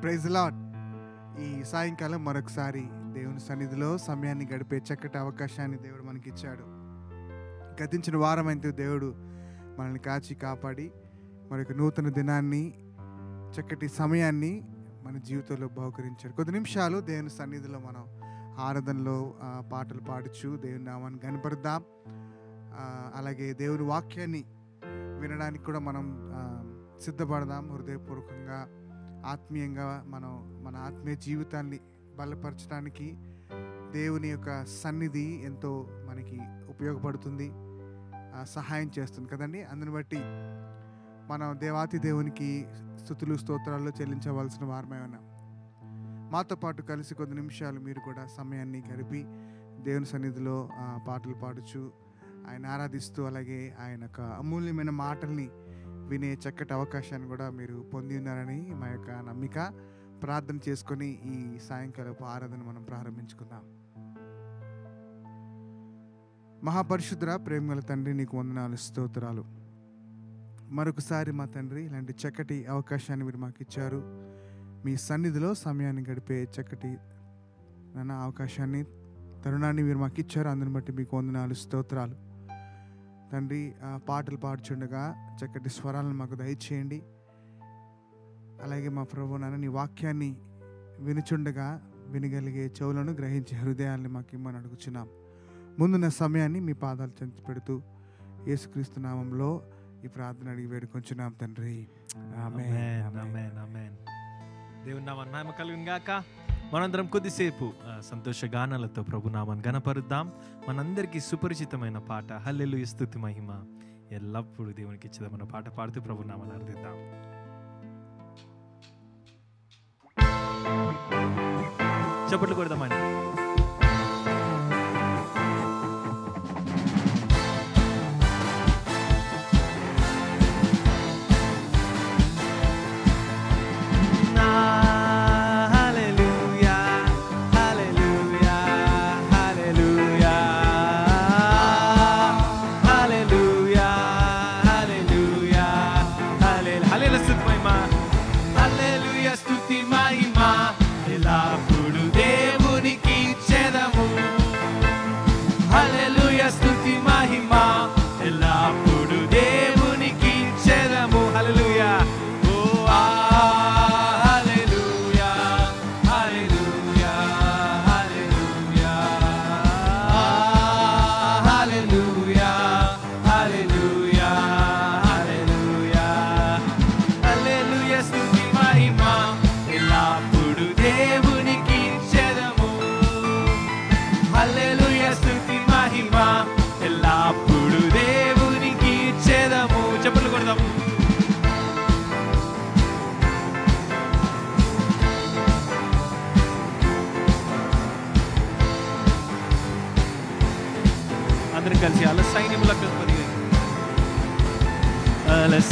Praise lord ఈ సాయంకాలం మరొకసారి దేవుని సన్నిధిలో సమయాన్ని గడిపే చక్కటి అవకాశాన్ని దేవుడు మనకి ఇచ్చాడు వారం వారమైతే దేవుడు మనల్ని కాచి కాపాడి మరొక నూతన దినాన్ని చక్కటి సమయాన్ని మన జీవితంలో బహుకరించాడు. కొద్ది నిమిషాలు దేవుని సన్నిధిలో మనం ఆరాధనలో పాటలు పాడుచు దేవుని నామాన్ని కనపడదాం అలాగే దేవుని వాక్యాన్ని వినడానికి కూడా మనం సిద్ధపడదాం హృదయపూర్వకంగా. ఆత్మీయంగా మనం మన ఆత్మీయ జీవితాన్ని బలపరచడానికి దేవుని యొక్క సన్నిధి ఎంతో మనకి ఉపయోగపడుతుంది సహాయం చేస్తుంది కదండి. అందుని బట్టి మనం దేవాతి దేవునికి స్థుతులు స్తోత్రాలు చెల్లించవలసిన వారమే ఉన్నాం మాతో పాటు కలిసి కొద్ది నిమిషాలు మీరు కూడా సమయాన్ని గడిపి దేవుని సన్నిధిలో పాటలు పాడుచు ఆయన ఆరాధిస్తూ అలాగే ఆయన యొక్క అమూల్యమైన మాటల్ని వినే చక్కటి అవకాశాన్ని కూడా మీరు పొంది ఉన్నారని మా యొక్క నమ్మిక. ప్రార్థన చేసుకొని ఈ సాయంకాలపు ఆరాధన మనం ప్రారంభించుకుందాం. మహాపరిశుద్ర ప్రేమగల తండ్రి నీకు వందనాలు స్తోత్రాలు. మరొకసారి మా తండ్రి ఇలాంటి చక్కటి అవకాశాన్ని మీరు మాకు ఇచ్చారు. మీ సన్నిధిలో సమయాన్ని గడిపే చక్కటి నాన్న అవకాశాన్ని తరుణాన్ని మీరు మాకు ఇచ్చారు. అందుని బట్టి మీకు వందనాలు స్తోత్రాలు. తండ్రి ఆ పాటలు పాడుచుండగా చక్కటి స్వరాలను మాకు దయచేయండి. అలాగే మా ప్రభు నాన్న నీ వాక్యాన్ని వినుచుండగా వినగలిగే చెవులను గ్రహించే హృదయాన్ని మాకు ఇమ్మని అడుగుచున్నాం. ముందున్న సమయాన్ని మీ పాదాలు చెంచి పెడుతూ యేసుక్రీస్తు నామంలో ఈ ప్రార్థన అడిగి వేడుకొంచున్నాం తండ్రి. ఆమె దేవుని నామాన్ని మహిమ కలుగును గాక. మనందరం కొద్దిసేపు సంతోష గానాలతో ప్రభు నామాన్ని గనపరుద్దాం మనందరికీ సుపరిచితమైన పాట హల్లెలు స్థుతి మహిమ. ఎల్లప్పుడూ దేవునికి ఇచ్చేదమైన పాట పాడుతూ ప్రభు నామాన్ని అర్థిద్దాం చప్పట్లు కొడదామండి.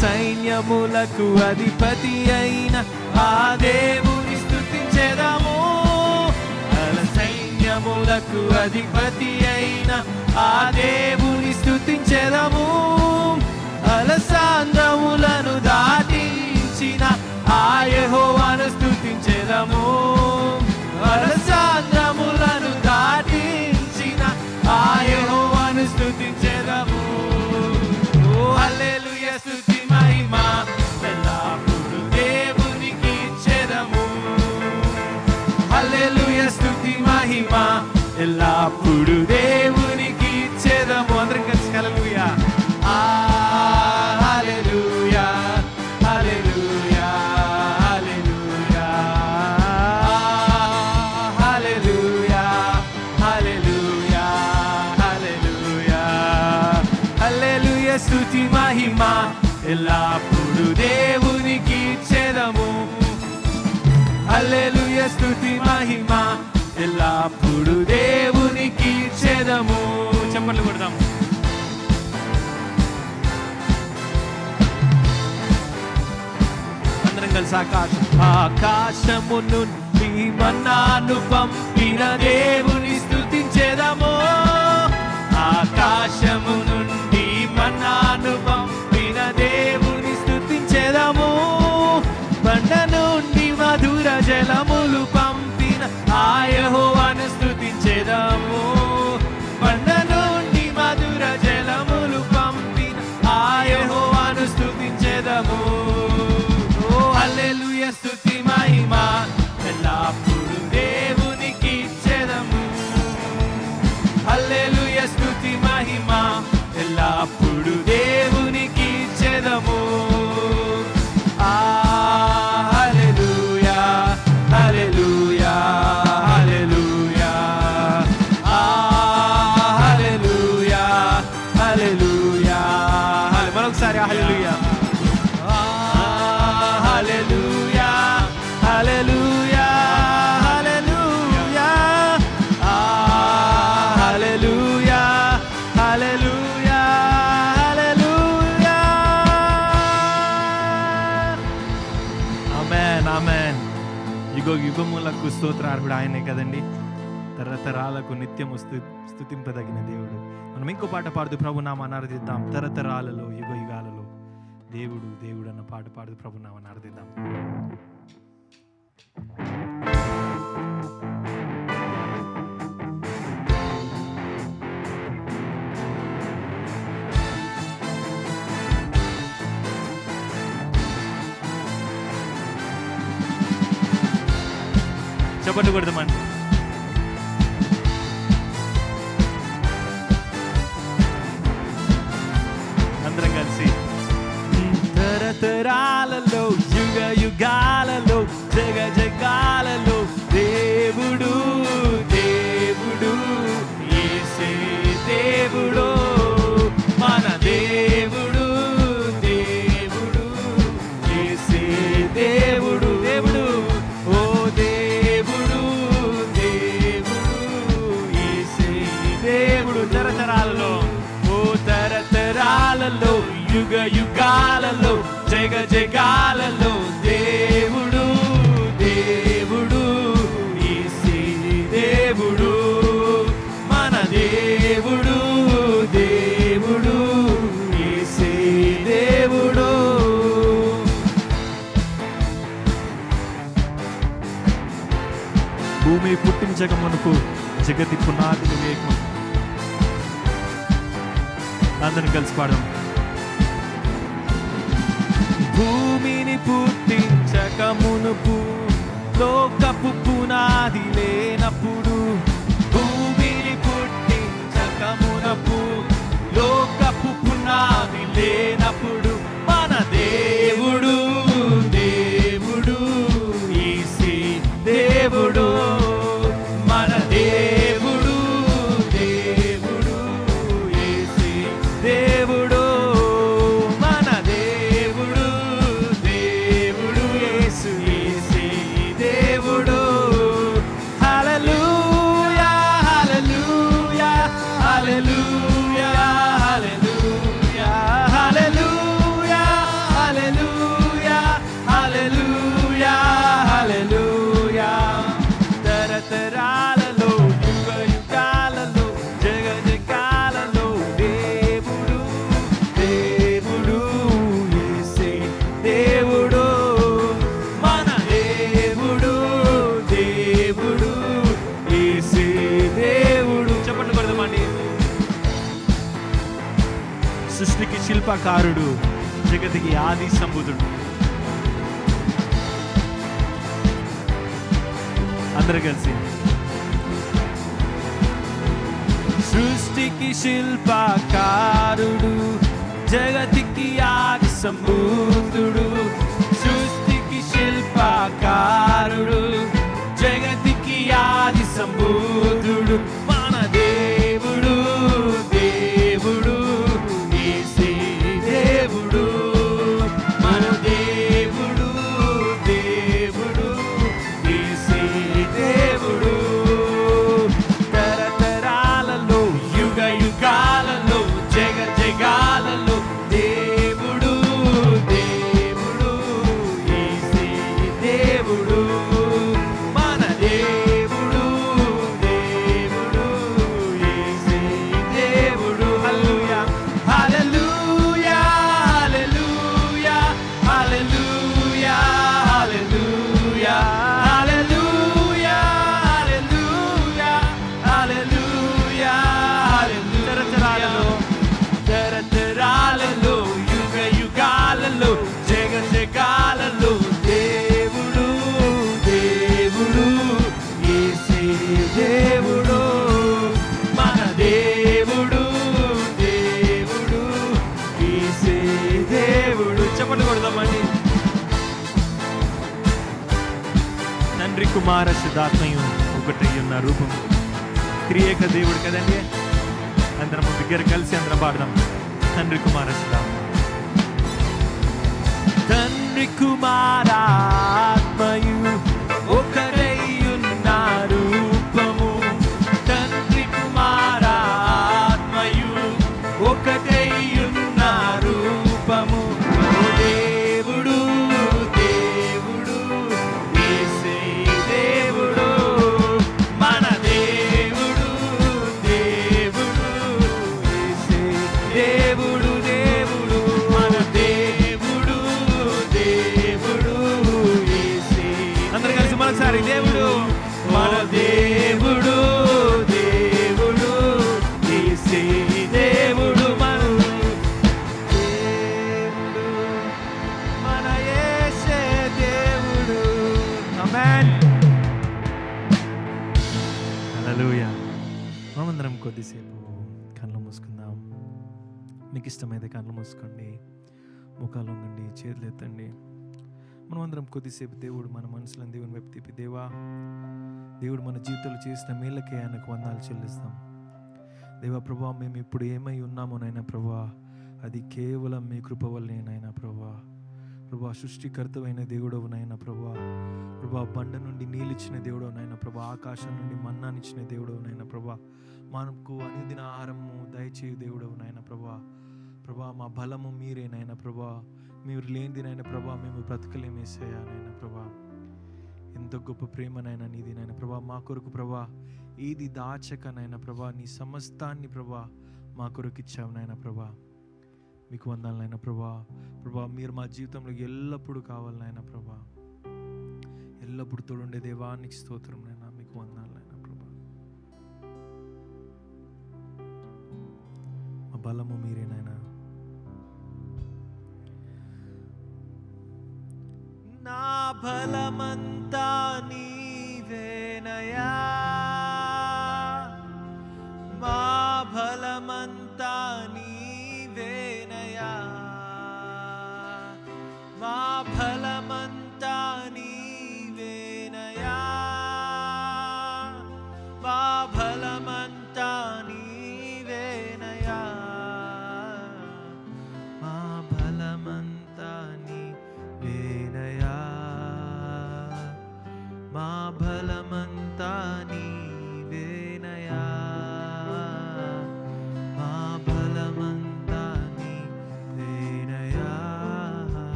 సైన్యములకు అధిపతి అయిన ఆ దేవుని స్థుతించెదము అల సైన్యములకు అధిపతి అయిన ఆ దేవుని స్థుతించెదము అలసాంద్రములను దాటించిన ఆ యహోవాను స్థుతించెదము అలస ఎల్లప్పుడూ దేవునికి ఆకాశం ఆకాశము నుండి మన్నాను పంపిన దేవ యుగములకు స్తోత్రార్హుడు ఆయనే కదండి. తరతరాలకు నిత్యము స్తు స్థుతింపదగిన దేవుడు. మనం ఇంకో పాట పాడుతూ ప్రభు నామాన్ని ఆరాధిద్దాం. తరతరాలలో యుగ యుగాలలో. దేవుడు దేవుడు అన్న పాట పాడుతూ ప్రభు నామాన్ని ఆరాధిద్దాం. చప్పట్లు కొడదామని అందరం కలిసి తరతరా యుగ యుగాలలో జగ జగాలలో దేవుడు దేవుడు ఈసి దేవుడు మన దేవుడు దేవుడు యేసే దేవుడు. భూమి పుట్టించక మనకు జగతి పునాది వివేకం అందరం కలిసి పాడదాం. భూమిని పుట్టించక మునుపు లోకపు పునాది లేనప్పుడు భూమిని పుట్టించక మునపు లోకపు పునాది లేనప్పుడు. సృష్టికి జగతికి ఆది సంబుధుడు అందరు కలిసి. సృష్టికి శిల్పకారుడు జగతికి ఆది సంబూతుడు. సృష్టికి శిల్పకారుడు జగతికి ఆది సంబూతుడు. కొద్దిసేపు దేవుడు మన మనసులో దేవుని వైపు తిప్పి దేవా దేవుడు మన జీవితంలో చేసిన మేలకే ఆయనకు వందాలు చెల్లిస్తాం. దేవా ప్రభా మేము ఇప్పుడు ఏమై ఉన్నామో నైనా ప్రభా అది కేవలం మీ కృప వల్లేనైనా ప్రభా. ప్రభా సృష్టికర్తవైన దేవుడవు నాయన ప్రభా. ప్రభా బండ నుండి నీళ్ళిచ్చిన దేవుడవు నాయన ప్రభా. ఆకాశం నుండి మన్నానిచ్చిన దేవుడవు నాయన ప్రభా. మనకు అనుదిన ఆహారము దయచేయు దేవుడవు నాయన ప్రభా. ప్రభా మా బలము మీరే నాయన ప్రభా. మీరు లేనిది నాయన ప్రభా మేము బ్రతకలేమేసయ్యా నాయన ప్రభా. ఎంత గొప్ప ప్రేమనైనా నీది నాయన ప్రభా మా కొరకు ప్రభా. ఏది దాచక నాయన ప్రభా నీ సమస్తాన్ని ప్రభా మా కొరకు ఇచ్చావు నాయన ప్రభా. మీకు వందాలు నాయన ప్రభా. ప్రభా మీరు మా జీవితంలో ఎల్లప్పుడూ కావాలి నాయన ప్రభా. ఎల్లప్పుడు తోడుండే దేవానికి స్తోత్రం నాయన మీకు వందాలు నాయన ప్రభా. మా బలము మీరే నా బలమంతా నీవేనయా మా బలమంతా నీవేనయా మా బలమంతా నీవేనయా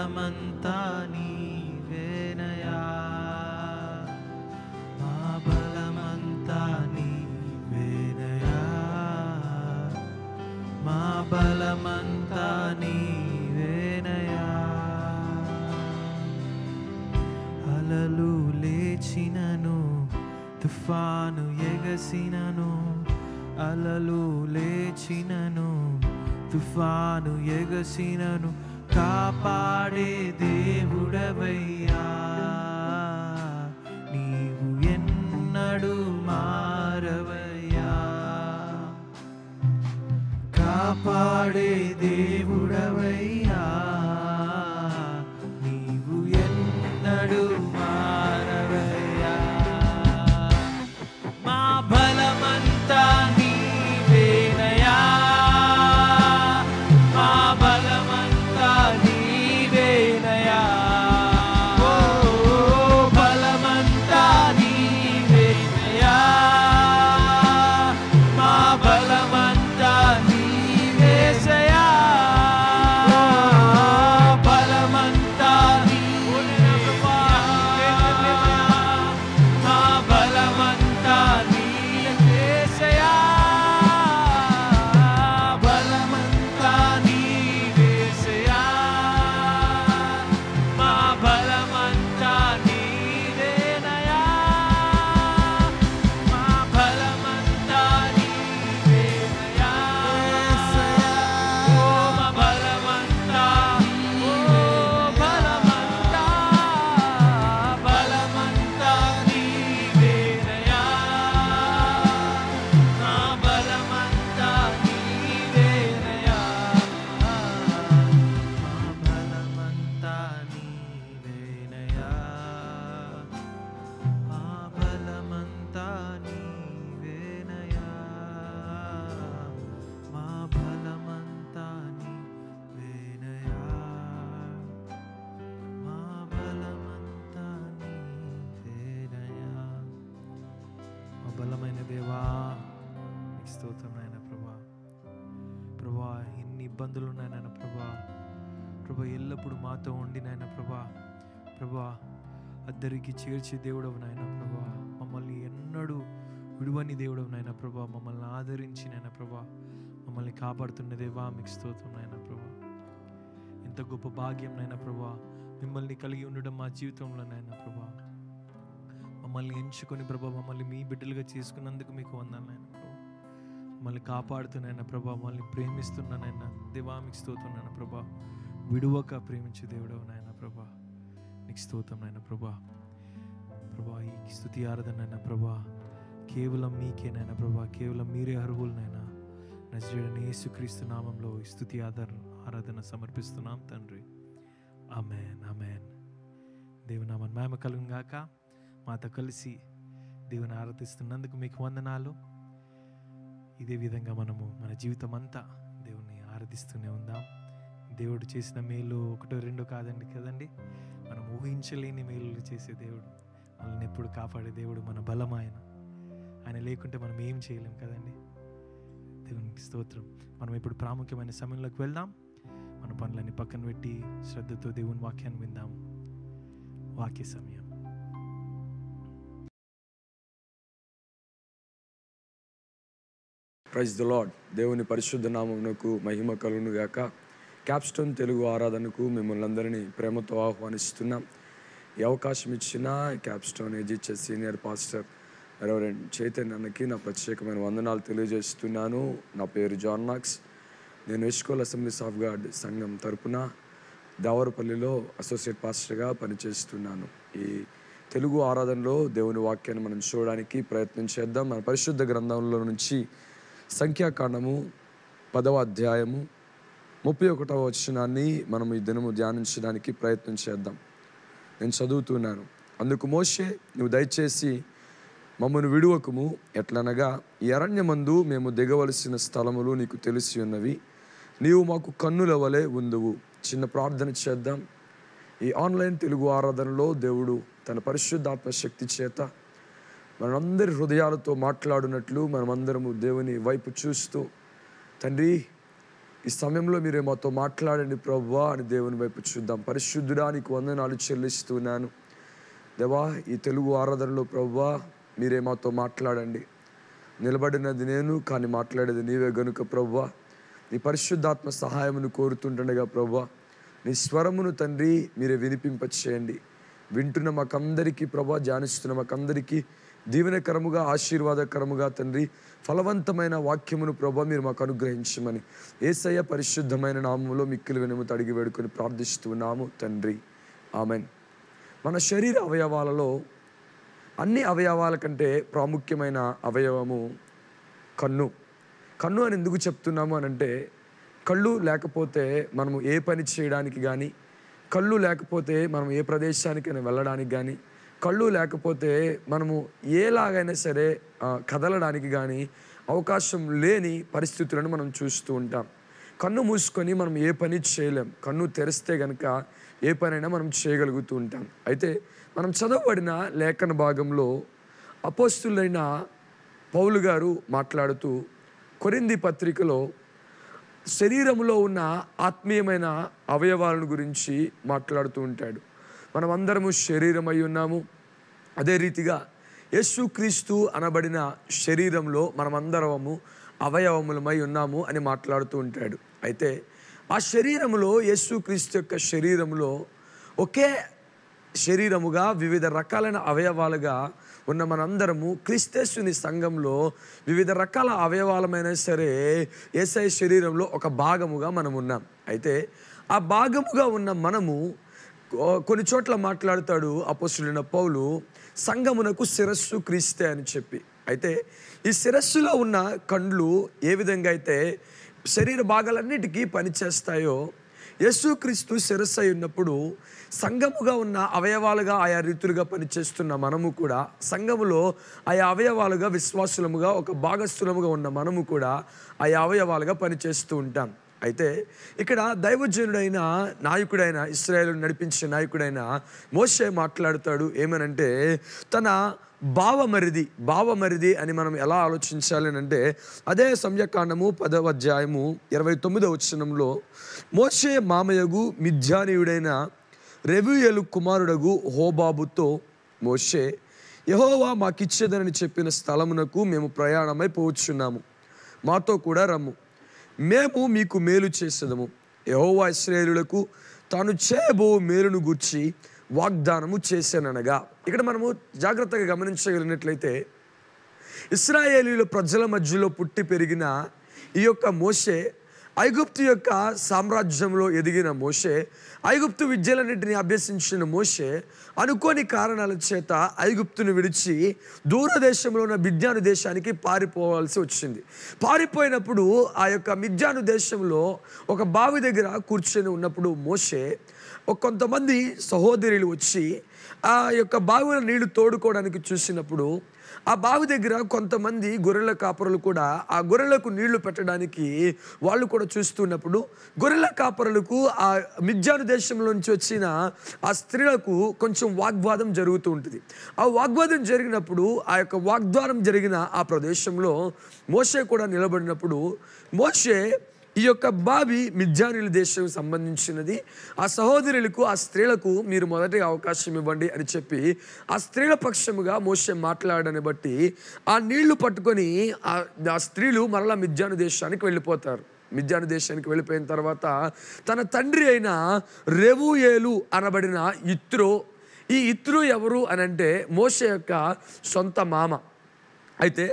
బలమంతా నీవేనయా మా బలమంతా నీవేనయా మా బలమంతా నీవేనయా అలలు లేచినను తుఫాను ఎగసినను. అలలు లేచినను తుఫాను ఎగసినను. అద్దరికి చేర్చే దేవుడవు నాయన ప్రభా. మమ్మల్ని ఎన్నడూ విడువని దేవుడవు నాయన ప్రభా. మమ్మల్ని ఆదరించి నాయన ప్రభా. మమ్మల్ని కాపాడుతున్న దేవా మీకు స్తోత్రం నాయన ప్రభా. ఎంత గొప్ప భాగ్యం నాయన ప్రభా. మిమ్మల్ని కలిగి ఉండడం మా జీవితంలో నాయన ప్రభా. మమ్మల్ని ఎంచుకొని ప్రభా మమ్మల్ని మీ బిడ్డలుగా చేసుకున్నందుకు మీకు వందాలు నాయన ప్రభా. మమ్మల్ని కాపాడుతున్నాయన ప్రభా మమ్మల్ని ప్రేమిస్తున్నానైనా దేవా మీకు స్తోత్రం నాయన ప్రభా. విడువక ప్రేమించే దేవుడవు నాయన నీకు స్తోత్రం నాయన ప్రభా. ప్రభా ఈ స్థుతి ఆరాధన ప్రభా కేవలం మీకేనైనా ప్రభా కేవలం మీరే అర్హులనైనా నజరేడని యేసుక్రీస్తు నామంలో ఈ స్థుతి ఆధార ఆరాధన సమర్పిస్తున్నాం తండ్రి. అమెన్ అమెన్ దేవునామన్ మేమ కలుగుగాక మాతో కలిసి దేవుని ఆరాధిస్తున్నందుకు మీకు వందనాలు. ఇదే విధంగా మనము మన జీవితం అంతా దేవుని ఆరాధిస్తూనే ఉందాం. దేవుడు చేసిన మేలు ఒకటో రెండో కాదండి కదండి? మనం ఊహించలేని మేలు చేసే దేవుడు. మనల్ని ఎప్పుడు కాపాడే దేవుడు మన బలం ఆయన. ఆయన లేకుంటే మనం ఏం చేయలేం కదండి? దేవునికి స్తోత్రం. మనం ఇప్పుడు ప్రాముఖ్యమైన సమయంలోకి వెళ్దాం. మన పనులన్నీ పక్కన పెట్టి శ్రద్ధతో దేవుని వాక్యాన్ని విందాం. వాక్య సమయం. ప్రైజ్ ద లాడ్ దేవుని పరిశుద్ధ నామమునకు మహిమ కలును గాక. క్యాప్స్టోన్ తెలుగు ఆరాధనకు మిమ్మల్ని అందరినీ ప్రేమతో ఆహ్వానిస్తున్నాం. ఈ అవకాశం ఇచ్చిన క్యాప్స్టోన్ ఏజిచెస్ సీనియర్ పాస్టర్ రెవరెంట్ చైతన్య అన్నకి నా ప్రత్యేకమైన వందనాలు తెలియజేస్తున్నాను. నా పేరు జాన్ నాక్స్ నేను ఎస్కోల్ అసెంబ్లీస్ ఆఫ్ గాడ్ సంఘం తరపున దావరపల్లిలో అసోసియేట్ పాస్టర్గా పనిచేస్తున్నాను. ఈ తెలుగు ఆరాధనలో దేవుని వాక్యాన్ని మనం చూడడానికి ప్రయత్నం చేద్దాం. మన పరిశుద్ధ గ్రంథంలో నుంచి సంఖ్యాకాండము పదవ అధ్యాయము ముప్పై ఒకటవ వచనాన్ని మనం ఈ దినము ధ్యానించడానికి ప్రయత్నం చేద్దాం. నేను చదువుతున్నాను. అందుకు మోషే నువ్వు దయచేసి మమ్మను విడువకుము. ఎట్లనగా ఈ అరణ్యమందు మేము దిగవలసిన స్థలములు నీకు తెలిసి ఉన్నవి. నీవు మాకు కన్నుల వలె ఉందువు. చిన్న ప్రార్థన చేద్దాం. ఈ ఆన్లైన్ తెలుగు ఆరాధనలో దేవుడు తన పరిశుద్ధాత్మ శక్తి చేత మనందరి హృదయాలతో మాట్లాడినట్లు మనమందరము దేవుని వైపు చూస్తూ తండ్రి ఈ సమయంలో మీరే మాతో మాట్లాడండి ప్రవ్వా అని దేవుని వైపు చూద్దాం. పరిశుద్ధుడానికి వందనాలు చెల్లిస్తున్నాను దేవా ఈ తెలుగు ఆరాధనలో ప్రవ్వా మీరే మాతో మాట్లాడండి. నిలబడినది నేను కానీ మాట్లాడేది నీవే గనుక ప్రవ్వా నీ పరిశుద్ధాత్మ సహాయమును కోరుతుంటుండగా ప్రవ్వా నీ స్వరమును తండ్రి మీరే వినిపింపచేయండి. వింటున్న మాకందరికీ ప్రభా ధ్యానిస్తున్న మాకందరికీ దీవెనకరముగా ఆశీర్వాదకరముగా తండ్రి ఫలవంతమైన వాక్యమును ప్రభా మీరు మాకు అనుగ్రహించమని ఏసయ్య పరిశుద్ధమైన నామములో మిక్కిలి వెనుము తడిగి వేడుకొని ప్రార్థిస్తున్నాము తండ్రి. ఆమెన్. మన శరీర అవయవాలలో అన్ని అవయవాల కంటే ప్రాముఖ్యమైన అవయవము కన్ను. కన్ను అని ఎందుకు చెప్తున్నాము అని అంటే కళ్ళు లేకపోతే మనము ఏ పని చేయడానికి కానీ కళ్ళు లేకపోతే మనం ఏ ప్రదేశానికైనా వెళ్ళడానికి కానీ కళ్ళు లేకపోతే మనము ఏలాగైనా సరే కదలడానికి కానీ అవకాశం లేని పరిస్థితులను మనం చూస్తూ ఉంటాం. కన్ను మూసుకొని మనం ఏ పని చేయలేం. కన్ను తెరిస్తే కనుక ఏ పనైనా మనం చేయగలుగుతూ ఉంటాం. అయితే మనం చదవబడిన లేఖన భాగంలో అపోస్తులైన పౌలు గారు మాట్లాడుతూ కొరింది పత్రికలో శరీరంలో ఉన్న ఆత్మీయమైన అవయవాలను గురించి మాట్లాడుతూ ఉంటాడు. మనం అందరము శరీరమై ఉన్నాము. అదే రీతిగా యేసుక్రీస్తు అనబడిన శరీరంలో మనమందరము అవయవములమై ఉన్నాము అని మాట్లాడుతూ ఉంటాడు. అయితే ఆ శరీరములో యేసుక్రీస్తు యొక్క శరీరంలో ఒకే శరీరముగా వివిధ రకాలైన అవయవాలుగా ఉన్న మనందరము క్రిస్తేసుని సంఘంలో వివిధ రకాల అవయవాలమైనా సరే ఏసై శరీరంలో ఒక భాగముగా మనం ఉన్నాం అయితే ఆ భాగముగా ఉన్న మనము కొన్ని చోట్ల మాట్లాడుతాడు అపోస్తుడైన పౌలు సంఘమునకు శిరస్సు క్రీస్తే అని చెప్పి. అయితే ఈ శిరస్సులో ఉన్న కండ్లు ఏ విధంగా అయితే శరీర భాగాలన్నిటికీ పనిచేస్తాయో యేసుక్రీస్తు శిరస్సు అయి ఉన్నప్పుడు సంఘముగా ఉన్న అవయవాలుగా ఆయా రీతులుగా పనిచేస్తున్న మనము కూడా సంఘములో ఆయా అవయవాలుగా విశ్వాసులముగా ఒక భాగస్థులముగా ఉన్న మనము కూడా ఆయా అవయవాలుగా పనిచేస్తూ ఉంటాం. అయితే ఇక్కడ దైవజనుడైన నాయకుడైన ఇస్రాయేల్ నడిపించే నాయకుడైన మోషే మాట్లాడుతాడు ఏమనంటే తన భావమరిది భావమరిది అని మనం ఎలా ఆలోచించాలి అంటే అదే సంయకాండము పదవ అధ్యాయము ఇరవై తొమ్మిదవ వచనంలో మోషే మామయ్యగు మిథ్యానీయుడైన రెవ్యూయలు కుమారుడగు హోబాబుతో మోషే యహోవా మాకిచ్చేదనని చెప్పిన స్థలమునకు మేము ప్రయాణమై పోవచ్చున్నాము. మాతో కూడా రమ్ము. మేము మీకు మేలు చేసేదము యహోవా ఇస్రాయేలులకు తాను చేయబో మేలును గూర్చి వాగ్దానము చేశాననగా. ఇక్కడ మనము జాగ్రత్తగా గమనించగలిగినట్లయితే ఇస్రాయేలీల ప్రజల మధ్యలో పుట్టి పెరిగిన ఈ యొక్క మోషే ఐగుప్తు యొక్క సామ్రాజ్యంలో ఎదిగిన మోషే ఐగుప్తు విద్యలన్నింటినీ అభ్యసించిన మోషే అనుకోని కారణాల చేత ఐగుప్తును విడిచి దూరదేశంలో ఉన్న మిద్యాను దేశానికి పారిపోవాల్సి వచ్చింది. పారిపోయినప్పుడు ఆ యొక్క మిద్యాను దేశంలో ఒక బావి దగ్గర కూర్చొని ఉన్నప్పుడు మోషే కొంతమంది సహోదరులు వచ్చి ఆ యొక్క బావిలో నీళ్ళు తోడుకోవడానికి చూసినప్పుడు ఆ బావి దగ్గర కొంతమంది గొర్రెల కాపరులు కూడా ఆ గొర్రెలకు నీళ్ళు పెట్టడానికి వాళ్ళు కూడా చూస్తున్నప్పుడు గొర్రెల కాపరులకు ఆ మిజ్జాను దేశంలో నుంచి వచ్చిన ఆ స్త్రీలకు కొంచెం వాగ్వాదం జరుగుతూ ఉంటుంది. ఆ వాగ్వాదం జరిగినప్పుడు ఆ యొక్క వాగ్వాదం జరిగిన ఆ ప్రదేశంలో మోషే కూడా నిలబడినప్పుడు మోషే ఈ యొక్క బావి మిజ్జానుల దేశం సంబంధించినది. ఆ సహోదరులకు ఆ స్త్రీలకు మీరు మొదటి అవకాశం ఇవ్వండి అని చెప్పి ఆ స్త్రీల పక్షముగా మోసే మాట్లాడని బట్టి ఆ నీళ్ళు పట్టుకొని ఆ స్త్రీలు మరలా మిజ్జాను దేశానికి వెళ్ళిపోతారు. మిజ్జాను దేశానికి వెళ్ళిపోయిన తర్వాత తన తండ్రి అయిన రెవుయేలు అనబడిన ఇత్రో ఈ ఇత్రు ఎవరు అని అంటే మోసే యొక్క సొంత మామ. అయితే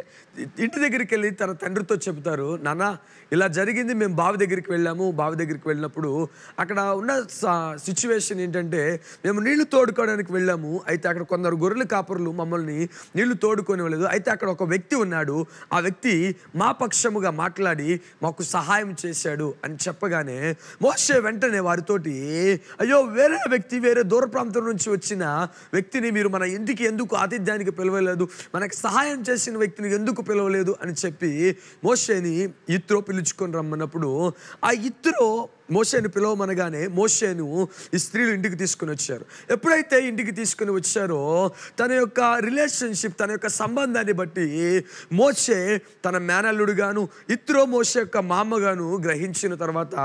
ఇంటి దగ్గరికి వెళ్ళి తన తండ్రితో చెబుతారు నాన్న ఇలా జరిగింది. మేము బావి దగ్గరికి వెళ్ళాము. బావి దగ్గరికి వెళ్ళినప్పుడు అక్కడ ఉన్న సిచ్యువేషన్ ఏంటంటే మేము నీళ్ళు తోడుకోవడానికి వెళ్ళాము. అయితే అక్కడ కొందరు గొర్రెల కాపరులు మమ్మల్ని నీళ్ళు తోడుకొని వెళ్ళలేదు. అయితే అక్కడ ఒక వ్యక్తి ఉన్నాడు. ఆ వ్యక్తి మా పక్షముగా మాట్లాడి మాకు సహాయం చేశాడు అని చెప్పగానే మోసే వెంటనే వారితోటి అయ్యో వేరే వ్యక్తి వేరే దూర ప్రాంతం నుంచి వచ్చిన వ్యక్తిని మీరు మన ఇంటికి ఎందుకు ఆతిథ్యానికి పిలవలేదు? మనకు సహాయం చేసిన వ్యక్తిని ఎందుకు పిలవలేదు? అని చెప్పి మోసేని ఇత్రో పిలుచుకొని రమ్మన్నప్పుడు ఆ ఇద్దరు మోసేను పిలవమనగానే మోసేను ఈ స్త్రీలు ఇంటికి తీసుకుని వచ్చారు. ఎప్పుడైతే ఇంటికి తీసుకుని వచ్చారో తన యొక్క రిలేషన్షిప్ తన యొక్క సంబంధాన్ని బట్టి మోషే తన మేనల్లుడుగాను ఇత్రో మోషే యొక్క మామగాను గ్రహించిన తర్వాత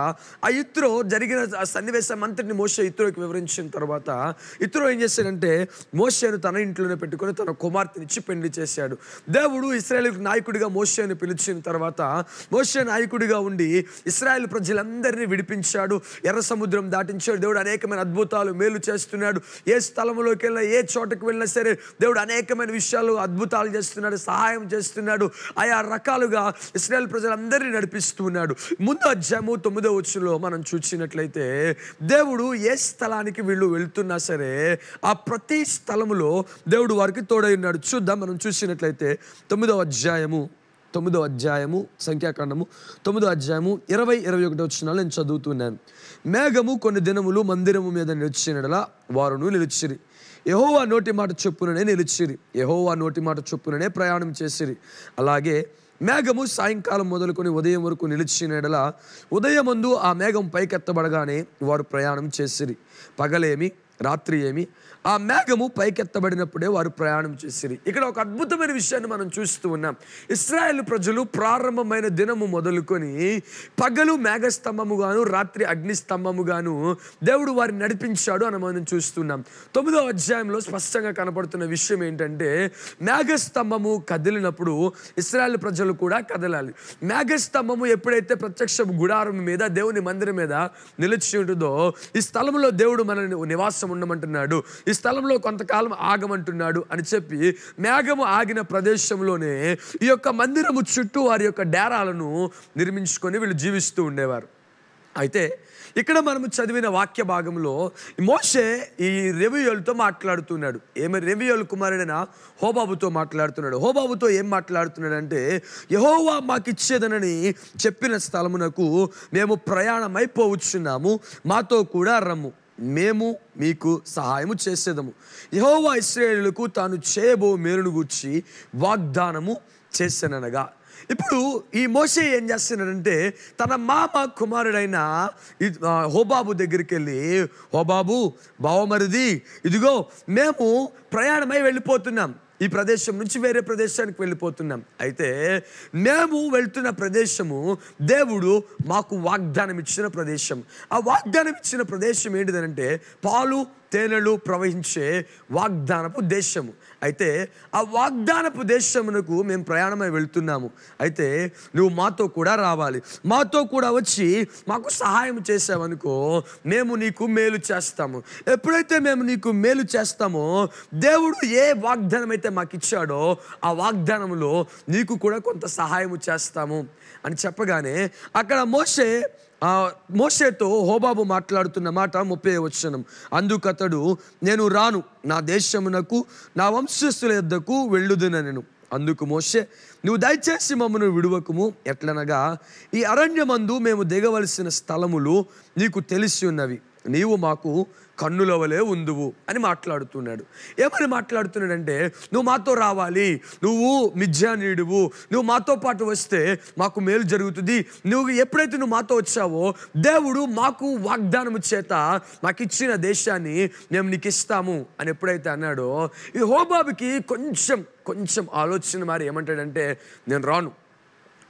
ఆ ఇత్రో జరిగిన ఆ సన్నివేశం అంతటిని మోషే ఇత్రోకి వివరించిన తర్వాత ఇత్రో ఏం చేశాడంటే మోషేను తన ఇంట్లోనే పెట్టుకొని తన కుమార్తెనిచ్చి పెళ్ళి చేశాడు. దేవుడు ఇస్రాయేల్ నాయకుడిగా మోసేను పిలిచిన తర్వాత మోషే నాయకుడిగా ఉండి ఇస్రాయల్ ప్రజలందరినీ విడిపి నడిపించాడు. ఎర్ర సముద్రం దాటించాడు. దేవుడు అనేకమైన అద్భుతాలు మేలు చేస్తున్నాడు. ఏ స్థలంలోకి వెళ్ళినా ఏ చోటకు వెళ్ళినా సరే దేవుడు అనేకమైన విషయాలు అద్భుతాలు చేస్తున్నాడు సహాయం చేస్తున్నాడు. ఆయా రకాలుగా ఇస్రాయల్ ప్రజలందరినీ నడిపిస్తూ ఉన్నాడు. ముందు అధ్యాయము తొమ్మిదో వచ్చులో మనం చూసినట్లయితే దేవుడు ఏ స్థలానికి వీళ్ళు వెళ్తున్నా సరే ఆ ప్రతి స్థలములో దేవుడు వారికి తోడై ఉన్నాడు. చూద్దాం మనం చూసినట్లయితే తొమ్మిదో అధ్యాయము. తొమ్మిదో అధ్యాయము సంఖ్యాకాండము. తొమ్మిదో అధ్యాయము ఇరవై ఇరవై ఒకటి వచ్చిన నేను చదువుతున్నాను. మేఘము కొన్ని దినములు మందిరము మీద నిలిచినలా వారును నిలిచిరి. యహోవా నోటి మాట చొప్పుననే నిలిచిరి. యహోవా నోటి మాట చొప్పుననే ప్రయాణం చేసిరి. అలాగే మేఘము సాయంకాలం మొదలుకొని ఉదయం వరకు నిలిచినడల ఉదయమందు ఆ మేఘం పైకెత్తబడగానే వారు ప్రయాణం చేసిరి. పగలేమి రాత్రి ఏమి ఆ మేఘము పైకెత్తబడినప్పుడే వారు ప్రయాణం చేసిరి. ఇక్కడ ఒక అద్భుతమైన విషయాన్ని మనం చూస్తూ ఉన్నాం. ఇస్రాయేల్ ప్రజలు ప్రారంభమైన దినము మొదలుకొని పగలు మేఘస్తంభముగాను రాత్రి అగ్నిస్తంభముగాను దేవుడు వారిని నడిపించాడు అని మనం చూస్తున్నాం తొమ్మిదో అధ్యాయంలో స్పష్టంగా కనపడుతున్న విషయం ఏంటంటే మేఘస్తంభము కదిలినప్పుడు ఇస్రాయేల్ ప్రజలు కూడా కదలాలి. మేఘస్తంభము ఎప్పుడైతే ప్రత్యక్ష గుడారం మీద దేవుని మందిరం మీద నిలిచి ఉంటుందో ఈ స్థలంలో దేవుడు మనల్ని నివాసం ఉండమంటున్నాడు. ఈ ఈ స్థలంలో కొంతకాలం ఆగమంటున్నాడు అని చెప్పి మేఘము ఆగిన ప్రదేశంలోనే ఈ యొక్క మందిరము చుట్టూ వారి యొక్క డేరాలను నిర్మించుకొని వీళ్ళు జీవిస్తూ ఉండేవారు. అయితే ఇక్కడ మనము చదివిన వాక్య భాగంలో మోషే ఈ రెవియోలతో మాట్లాడుతున్నాడు. ఏమి రెవియోలు కుమారుడైన హోబాబుతో మాట్లాడుతున్నాడు. హోబాబుతో ఏం మాట్లాడుతున్నాడు అంటే యహోవా మాకు ఇచ్చేదనని చెప్పిన స్థలమునకు మేము ప్రయాణమైపోవచ్చున్నాము. మాతో కూడా రమ్ము. మేము మీకు సహాయము చేసేదము. యహోవా ఇస్రాయేలులకు తాను చేయబో మేలును గూర్చి వాగ్దానము చేశాననగా ఇప్పుడు ఈ మోసే ఏం చేస్తున్నాడంటే తన మామ కుమారుడైన హోబాబు దగ్గరికి వెళ్ళి హోబాబు బావమరిది ఇదిగో మేము ప్రయాణమై వెళ్ళిపోతున్నాం. ఈ ప్రదేశం నుంచి వేరే ప్రదేశానికి వెళ్ళిపోతున్నాం. అయితే మేము వెళ్తున్న ప్రదేశము దేవుడు మాకు వాగ్దానం ఇచ్చిన ప్రదేశం. ఆ వాగ్దానం ఇచ్చిన ప్రదేశం ఏంటిదనంటే పాలు తేనెలు ప్రవహించే వాగ్దానపు దేశము. అయితే ఆ వాగ్దానపు దేశమునకు మేము ప్రయాణమై వెళ్తున్నాము. అయితే నువ్వు మాతో కూడా రావాలి. మాతో కూడా వచ్చి మాకు సహాయం చేసావనుకో మేము నీకు మేలు చేస్తాము. ఎప్పుడైతే మేము నీకు మేలు చేస్తామో దేవుడు ఏ వాగ్దానం అయితే మాకు ఇచ్చాడో ఆ వాగ్దానంలో నీకు కూడా కొంత సహాయం చేస్తాము అని చెప్పగానే అక్కడ మోసే మోసేతో మోషేతో హోబాబు మాట్లాడుతున్న మాట ముప్పై వచ్చనం అందుకతడు నేను రాను నా దేశమునకు నా వంశస్థుల యొద్దకు వెళ్ళుదునెను అందుకు మోషే నువ్వు దయచేసి మమ్మను విడువకుము. ఎట్లనగా ఈ అరణ్యమందు మేము దిగవలసిన స్థలములు నీకు తెలిసి ఉన్నవి. నీవు మాకు కన్నుల వలె ఉందువు అని మాట్లాడుతున్నాడు. ఏమని మాట్లాడుతున్నాడంటే నువ్వు మాతో రావాలి నువ్వు మిథ్యానీయుడువు నువ్వు మాతో పాటు వస్తే మాకు మేలు జరుగుతుంది. నువ్వు ఎప్పుడైతే నువ్వు మాతో వచ్చావో దేవుడు మాకు వాగ్దానము చేత మాకు ఇచ్చిన దేశాన్ని మేము నీకు ఇస్తాము అని ఎప్పుడైతే అన్నాడో ఈ హోబాబుకి కొంచెం కొంచెం ఆలోచన మరి ఏమంటాడంటే నేను రాను.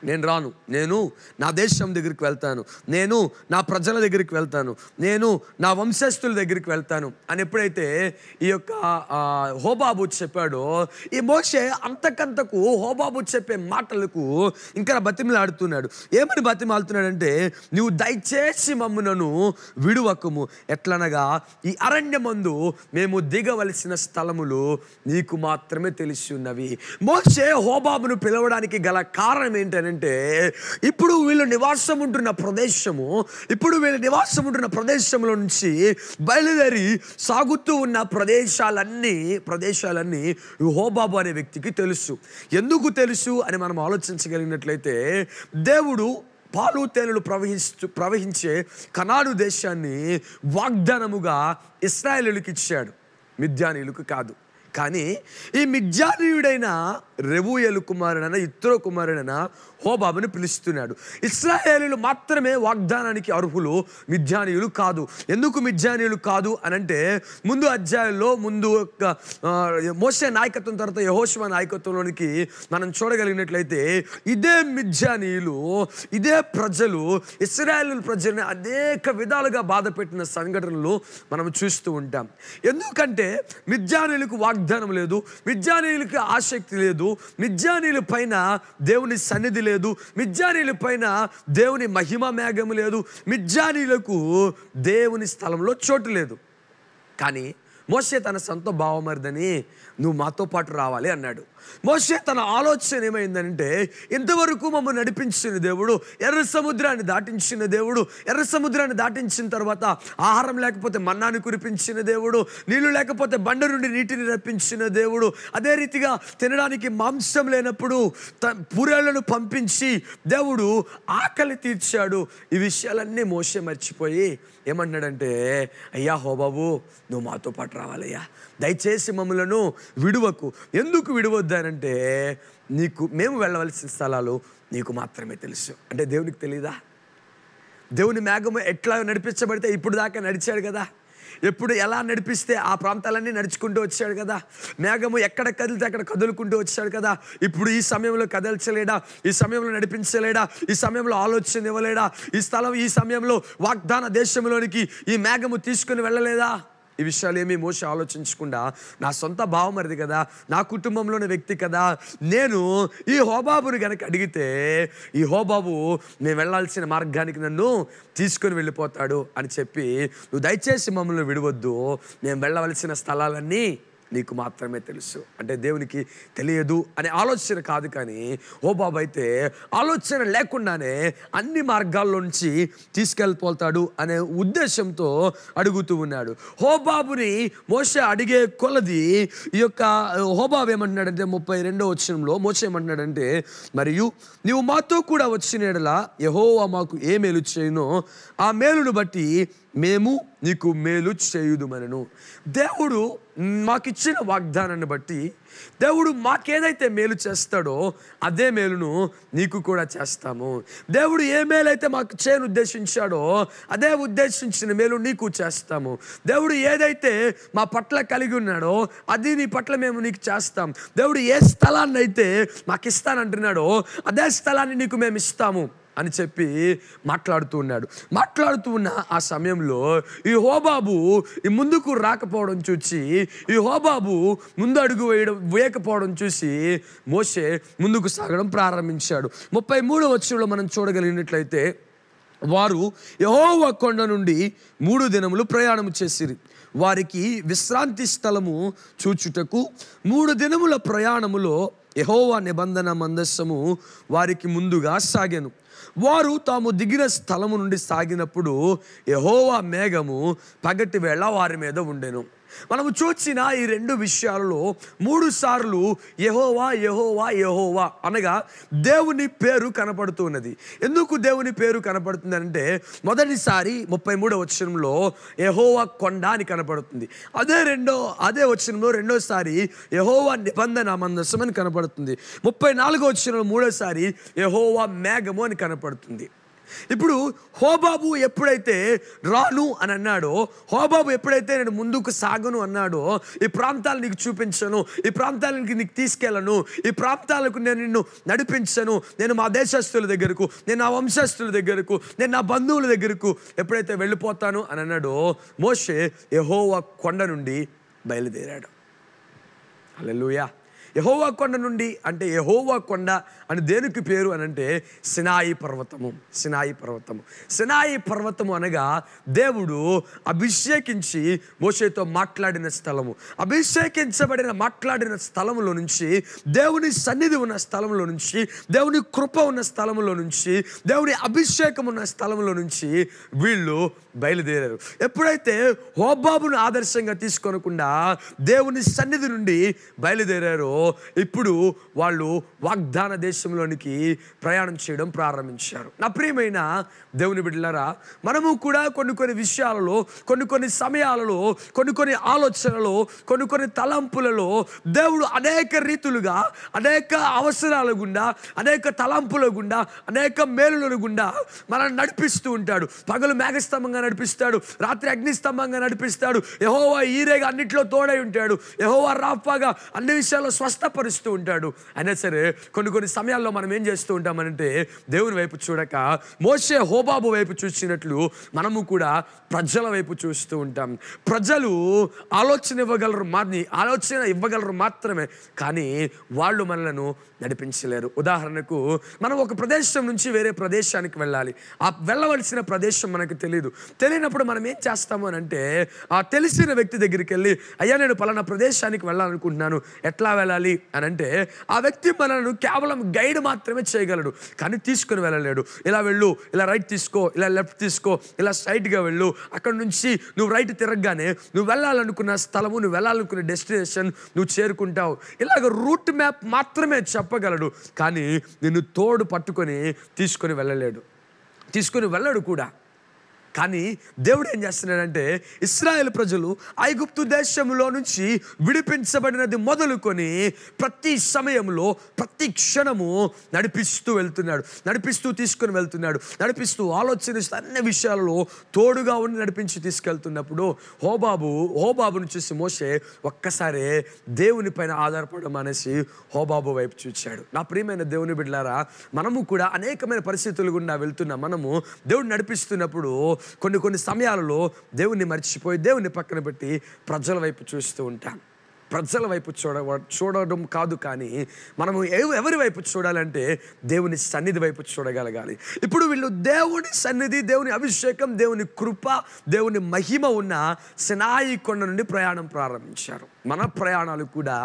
నేను రాను. నేను నా దేశం దగ్గరికి వెళ్తాను. నేను నా ప్రజల దగ్గరికి వెళ్తాను. నేను నా వంశస్థుల దగ్గరికి వెళ్తాను. అని ఎప్పుడైతే ఈ యొక్క హోబాబు చెప్పాడో ఈ మోషే అంతకంతకు హోబాబు చెప్పే మాటలకు ఇంకా బతిమలాడుతున్నాడు. ఏమని బతిమాలుతున్నాడంటే నువ్వు దయచేసి మమ్మునను విడువకము. ఎట్లనగా ఈ అరణ్యమందు మేము దిగవలసిన స్థలములు నీకు మాత్రమే తెలిసి ఉన్నవి. మోషే హోబాబును పిలవడానికి గల కారణం ఏంటంటే ఇప్పుడు వీళ్ళు నివాసం ఉంటున్న ప్రదేశము ఇప్పుడు వీళ్ళు నివాసం ఉంటున్న ప్రదేశంలో నుంచి బయలుదేరి సాగుతూ ఉన్న ప్రదేశాలన్నీ ప్రదేశాలన్నీ హోబాబు అనే వ్యక్తికి తెలుసు. ఎందుకు తెలుసు అని మనం ఆలోచించగలిగినట్లయితే దేవుడు పాలు తేనెలు ప్రవహిస్తూ ప్రవహించే కనాడు దేశాన్ని వాగ్దానముగా ఇస్రాయేలులకు ఇచ్చాడు. మిథ్యానీయులకు కాదు. కానీ ఈ మిథ్యానీయుడైన రెవూయలు కుమారుడైన ఇత్రో కుమారుడైన హోబాబుని పిలుస్తున్నాడు. ఇస్రాయేలీలు మాత్రమే వాగ్దానానికి అర్హులు మిథ్యానీయులు కాదు. ఎందుకు మిథ్యానీయులు కాదు అని అంటే ముందు అధ్యాయంలో ముందు ఒక, మోసే నాయకత్వం తర్వాత యహోశివ నాయకత్వంలోనికి మనం చూడగలిగినట్లయితే ఇదే మిథ్యానీయులు ఇదే ప్రజలు ఇస్రాయేల్ ప్రజల్ని అనేక విధాలుగా బాధ పెట్టిన సంఘటనలు మనం చూస్తూ ఉంటాం. ఎందుకంటే మిథ్యానీయులకు వాగ్దానం లేదు మిథ్యానీయులకి ఆసక్తి లేదు మిథ్యానీయుల పైన దేవుని సన్నిధి లేదు. లేదు. మిజ్జానీల పైన దేవుని మహిమ మేఘం లేదు. మిజ్జానీలకు దేవుని స్థలంలో చోటు లేదు. కానీ మోసే తన సొంత భావమరిదని నువ్వు మాతో పాటు రావాలి అన్నాడు. మోసే తన ఆలోచన ఏమైందంటే ఇంతవరకు మమ్మల్ని నడిపించిన దేవుడు ఎర్ర సముద్రాన్ని దాటించిన దేవుడు ఎర్ర సముద్రాన్ని దాటించిన తర్వాత ఆహారం లేకపోతే మన్నాన్ని కురిపించిన దేవుడు నీళ్ళు లేకపోతే బండ నుండి నీటిని రప్పించిన దేవుడు అదే రీతిగా తినడానికి మాంసం లేనప్పుడు త పూరేళ్ళను పంపించి దేవుడు ఆకలి తీర్చాడు. ఈ విషయాలన్నీ మోసే మర్చిపోయి ఏమన్నాడంటే అయ్యా హో బాబు నువ్వు మాతో పాటు రావాలయ్యా. దయచేసి మమ్మలను విడువకు. ఎందుకు చెప్తానంటే నీకు మేము వెళ్ళవలసిన స్థలాలు నీకు మాత్రమే తెలుసు. అంటే దేవునికి తెలియదా దేవుని మేఘము ఎట్లా నడిపించబడితే ఇప్పుడు దాకా నడిచాడు కదా? ఎప్పుడు ఎలా నడిపిస్తే ఆ ప్రాంతాలన్నీ నడుచుకుంటూ వచ్చాడు కదా? మేఘము ఎక్కడ కదిలితే అక్కడ కదులుకుంటూ వచ్చాడు కదా? ఇప్పుడు ఈ సమయంలో కదల్చలేడా? ఈ సమయంలో నడిపించలేడా? ఈ సమయంలో ఆలోచన ఇవ్వలేడా? ఈ స్థలం ఈ సమయంలో వాగ్దాన దేశంలోనికి ఈ మేఘము తీసుకుని వెళ్ళలేదా? ఈ విషయాలు ఏమీ మోస ఆలోచించకుండా నా సొంత భావమరిది కదా నా కుటుంబంలోని వ్యక్తి కదా నేను ఈ హోబాబుని గనక అడిగితే ఈ హోబాబు నేను వెళ్ళాల్సిన మార్గానికి నన్ను తీసుకొని వెళ్ళిపోతాడు అని చెప్పి నువ్వు దయచేసి మమ్మల్ని విడవద్దు నేను వెళ్ళవలసిన స్థలాలన్నీ నీకు మాత్రమే తెలుసు. అంటే దేవునికి తెలియదు అనే ఆలోచన కాదు కానీ ఓ బాబు అయితే ఆలోచన లేకుండానే అన్ని మార్గాల్లో నుంచి తీసుకెళ్ళిపోతాడు అనే ఉద్దేశంతో అడుగుతూ ఉన్నాడు. హోబాబుని మోస అడిగే కొలది ఈ యొక్క హోబాబు ఏమంటున్నాడంటే ముప్పై రెండో వచ్చినంలో మోస ఏమంటున్నాడంటే మరియు నీవు మాతో కూడా వచ్చిన ఎడల యహోవా మాకు ఏ మేలు చేయనో ఆ మేలును బట్టి మేము నీకు మేలు చేయుదుమనను. దేవుడు మాకిచ్చిన వాగ్దానాన్ని బట్టి దేవుడు మాకేదైతే మేలు చేస్తాడో అదే మేలును నీకు కూడా చేస్తాము. దేవుడు ఏ మేలైతే మాకు చేయను ఉద్దేశించాడో అదే ఉద్దేశించిన మేలు నీకు చేస్తాము. దేవుడు ఏదైతే మా పట్ల కలిగి ఉన్నాడో అది నీ పట్ల మేము నీకు చేస్తాం. దేవుడు ఏ స్థలాన్ని అయితే మాకు ఇస్తానంటున్నాడో అదే స్థలాన్ని నీకు మేము ఇస్తాము. అని చెప్పి మాట్లాడుతూ ఉన్నాడు. మాట్లాడుతూ ఉన్న ఆ సమయంలో ఈ హోబాబు ఈ ముందుకు రాకపోవడం చూసి ఈ హోబాబు ముందు అడుగు వేయడం వేయకపోవడం చూసి మోసే ముందుకు సాగడం ప్రారంభించాడు. ముప్పై మూడు వచ్చంలో మనం చూడగలిగినట్లయితే వారు యహోవ కొండ నుండి మూడు దినములు ప్రయాణం చేసిరి. వారికి విశ్రాంతి స్థలము చూచుటకు మూడు దినముల ప్రయాణములో యహోవా నిబంధన మందస్సము వారికి ముందుగా సాగాను. వారు తాము దిగిన స్థలము నుండి సాగినప్పుడు యహోవా మేఘము పగటి వేళ వారి మీద ఉండెను. మనము చూచిన ఈ రెండు విషయాలలో మూడు సార్లు యహోవా యహోవా యహోవా అనగా దేవుని పేరు కనపడుతున్నది ఎందుకు దేవుని పేరు కనపడుతుంది అంటే మొదటిసారి ముప్పై మూడో వచనంలో యహోవా కొండ అని కనపడుతుంది. అదే రెండో అదే వచనంలో రెండోసారి యహోవా నిబంధన మందసం అని కనపడుతుంది. ముప్పై నాలుగో వచనంలో మూడోసారి యహోవా మేఘము అని కనపడుతుంది. ఇప్పుడు హోబాబు ఎప్పుడైతే రాను అని అన్నాడో హోబాబు ఎప్పుడైతే నేను ముందుకు సాగను అన్నాడో ఈ ప్రాంతాలు నీకు చూపించను ఈ ప్రాంతాలకి నీకు తీసుకెళ్ళను ఈ ప్రాంతాలకు నేను నిన్ను నడిపించను నేను మా దేశస్తుల దగ్గరకు నేను నా వంశస్థుల దగ్గరకు నేను నా బంధువుల దగ్గరకు ఎప్పుడైతే వెళ్ళిపోతాను అని అన్నాడో మోషే యహోవా కొండ నుండి బయలుదేరాడు. అల్లెలుయా యహోవా కొండ నుండి అంటే యహోవా కొండ అని దేనికి పేరు అని అంటే సినాయి పర్వతము సినాయి పర్వతము. సినాయి పర్వతము అనగా దేవుడు అభిషేకించి మోషేతో మాట్లాడిన స్థలము. అభిషేకించబడిన మాట్లాడిన స్థలంలో నుంచి దేవుని సన్నిధి ఉన్న స్థలంలో నుంచి దేవుని కృప ఉన్న స్థలంలో నుంచి దేవుని అభిషేకం ఉన్న స్థలంలో నుంచి వీళ్ళు బయలుదేరారు. ఎప్పుడైతే హోబాబును ఆదర్శంగా తీసుకోనకుండా దేవుని సన్నిధి నుండి బయలుదేరారో ఇప్పుడు వాళ్ళు వాగ్దాన దేశంలోనికి ప్రయాణం చేయడం ప్రారంభించారు. నా ప్రియమైన దేవుని బిడ్డలారా మనము కూడా కొన్ని కొన్ని విషయాలలో కొన్ని కొన్ని సమయాలలో కొన్ని కొన్ని ఆలోచనలో కొన్ని కొన్ని తలంపులలో దేవుడు అనేక రీతులుగా అనేక అవసరాల గుండా అనేక తలంపుల గుండా అనేక మేలుల గుండా మనల్ని నడిపిస్తూ ఉంటాడు. పగలు మేఘస్తంభంగా నడిపిస్తాడు రాత్రి అగ్నిస్తంభంగా నడిపిస్తాడు యహోవా ఈరేగా అన్నిట్లో తోడై ఉంటాడు యహోవా రాఫాగా అన్ని విషయాల్లో స్వస్థ స్వస్థపరుస్తూ ఉంటాడు. అయినా సరే కొన్ని కొన్ని సమయాల్లో మనం ఏం చేస్తూ ఉంటామంటే దేవుని వైపు చూడక మోసే హోబాబు వైపు చూసినట్లు మనము కూడా ప్రజల వైపు చూస్తూ ఉంటాం. ప్రజలు ఆలోచన ఇవ్వగలరు మాది ఆలోచన ఇవ్వగలరు మాత్రమే కానీ వాళ్ళు మనలను నడిపించలేరు. ఉదాహరణకు మనం ఒక ప్రదేశం నుంచి వేరే ప్రదేశానికి వెళ్ళాలి. ఆ వెళ్ళవలసిన ప్రదేశం మనకు తెలియదు తెలియనప్పుడు మనం ఏం చేస్తాము అని అంటే ఆ తెలిసిన వ్యక్తి దగ్గరికి వెళ్ళి అయ్యా నేను పలానా ప్రదేశానికి వెళ్ళాలనుకుంటున్నాను. ఎట్లా వెళ్ళాలి? అని అంటే ఆ వ్యక్తి మనను కేవలం గైడ్ మాత్రమే చేయగలడు. కానీ తీసుకుని వెళ్ళలేడు. ఇలా వెళ్ళు ఇలా రైట్ తీసుకో ఇలా లెఫ్ట్ తీసుకో ఇలా స్ట్రైట్గా వెళ్ళు. అక్కడ నుంచి నువ్వు రైట్ తిరగగానే నువ్వు వెళ్ళాలనుకున్న స్థలము నువ్వు వెళ్ళాలనుకున్న డెస్టినేషన్ నువ్వు చేరుకుంటావు. ఇలాగ రూట్ మ్యాప్ మాత్రమే చెప్ప చెప్పగలడు కానీ నిన్ను తోడు పట్టుకొని తీసుకొని వెళ్ళలేడు. తీసుకొని వెళ్ళడు కూడా. కానీ దేవుడు ఏం చేస్తున్నాడంటే ఇస్రాయేల్ ప్రజలు ఐగుప్తు దేశంలో నుంచి విడిపించబడినది మొదలుకొని ప్రతి సమయంలో ప్రతి క్షణము నడిపిస్తూ వెళ్తున్నాడు. నడిపిస్తూ తీసుకొని వెళ్తున్నాడు. నడిపిస్తూ ఆలోచనిస్తూ అన్ని విషయాలలో తోడుగా ఉండి నడిపించి తీసుకెళ్తున్నప్పుడు హోబాబు హోబాబును చూసి మోసే ఒక్కసారే దేవుని పైన ఆధారపడడం అనేసి హోబాబు వైపు చూచాడు. నా ప్రియమైన దేవుని బిడ్డలారా మనము కూడా అనేకమైన పరిస్థితులు గుండా వెళ్తున్న మనము దేవుడు నడిపిస్తున్నప్పుడు కొన్ని కొన్ని సమయాలలో దేవుణ్ణి మర్చిపోయి దేవుణ్ణి పక్కన పెట్టి ప్రజల వైపు చూస్తూ ఉంటాం. ప్రజల వైపు చూడ చూడడం కాదు కానీ మనము ఎవరి వైపు చూడాలంటే దేవుని సన్నిధి వైపు చూడగలగాలి. ఇప్పుడు వీళ్ళు దేవుని సన్నిధి దేవుని అభిషేకం దేవుని కృప దేవుని మహిమ ఉన్న సినాయి కొండ నుండి ప్రయాణం ప్రారంభించారు. మన ప్రయాణాలు కూడా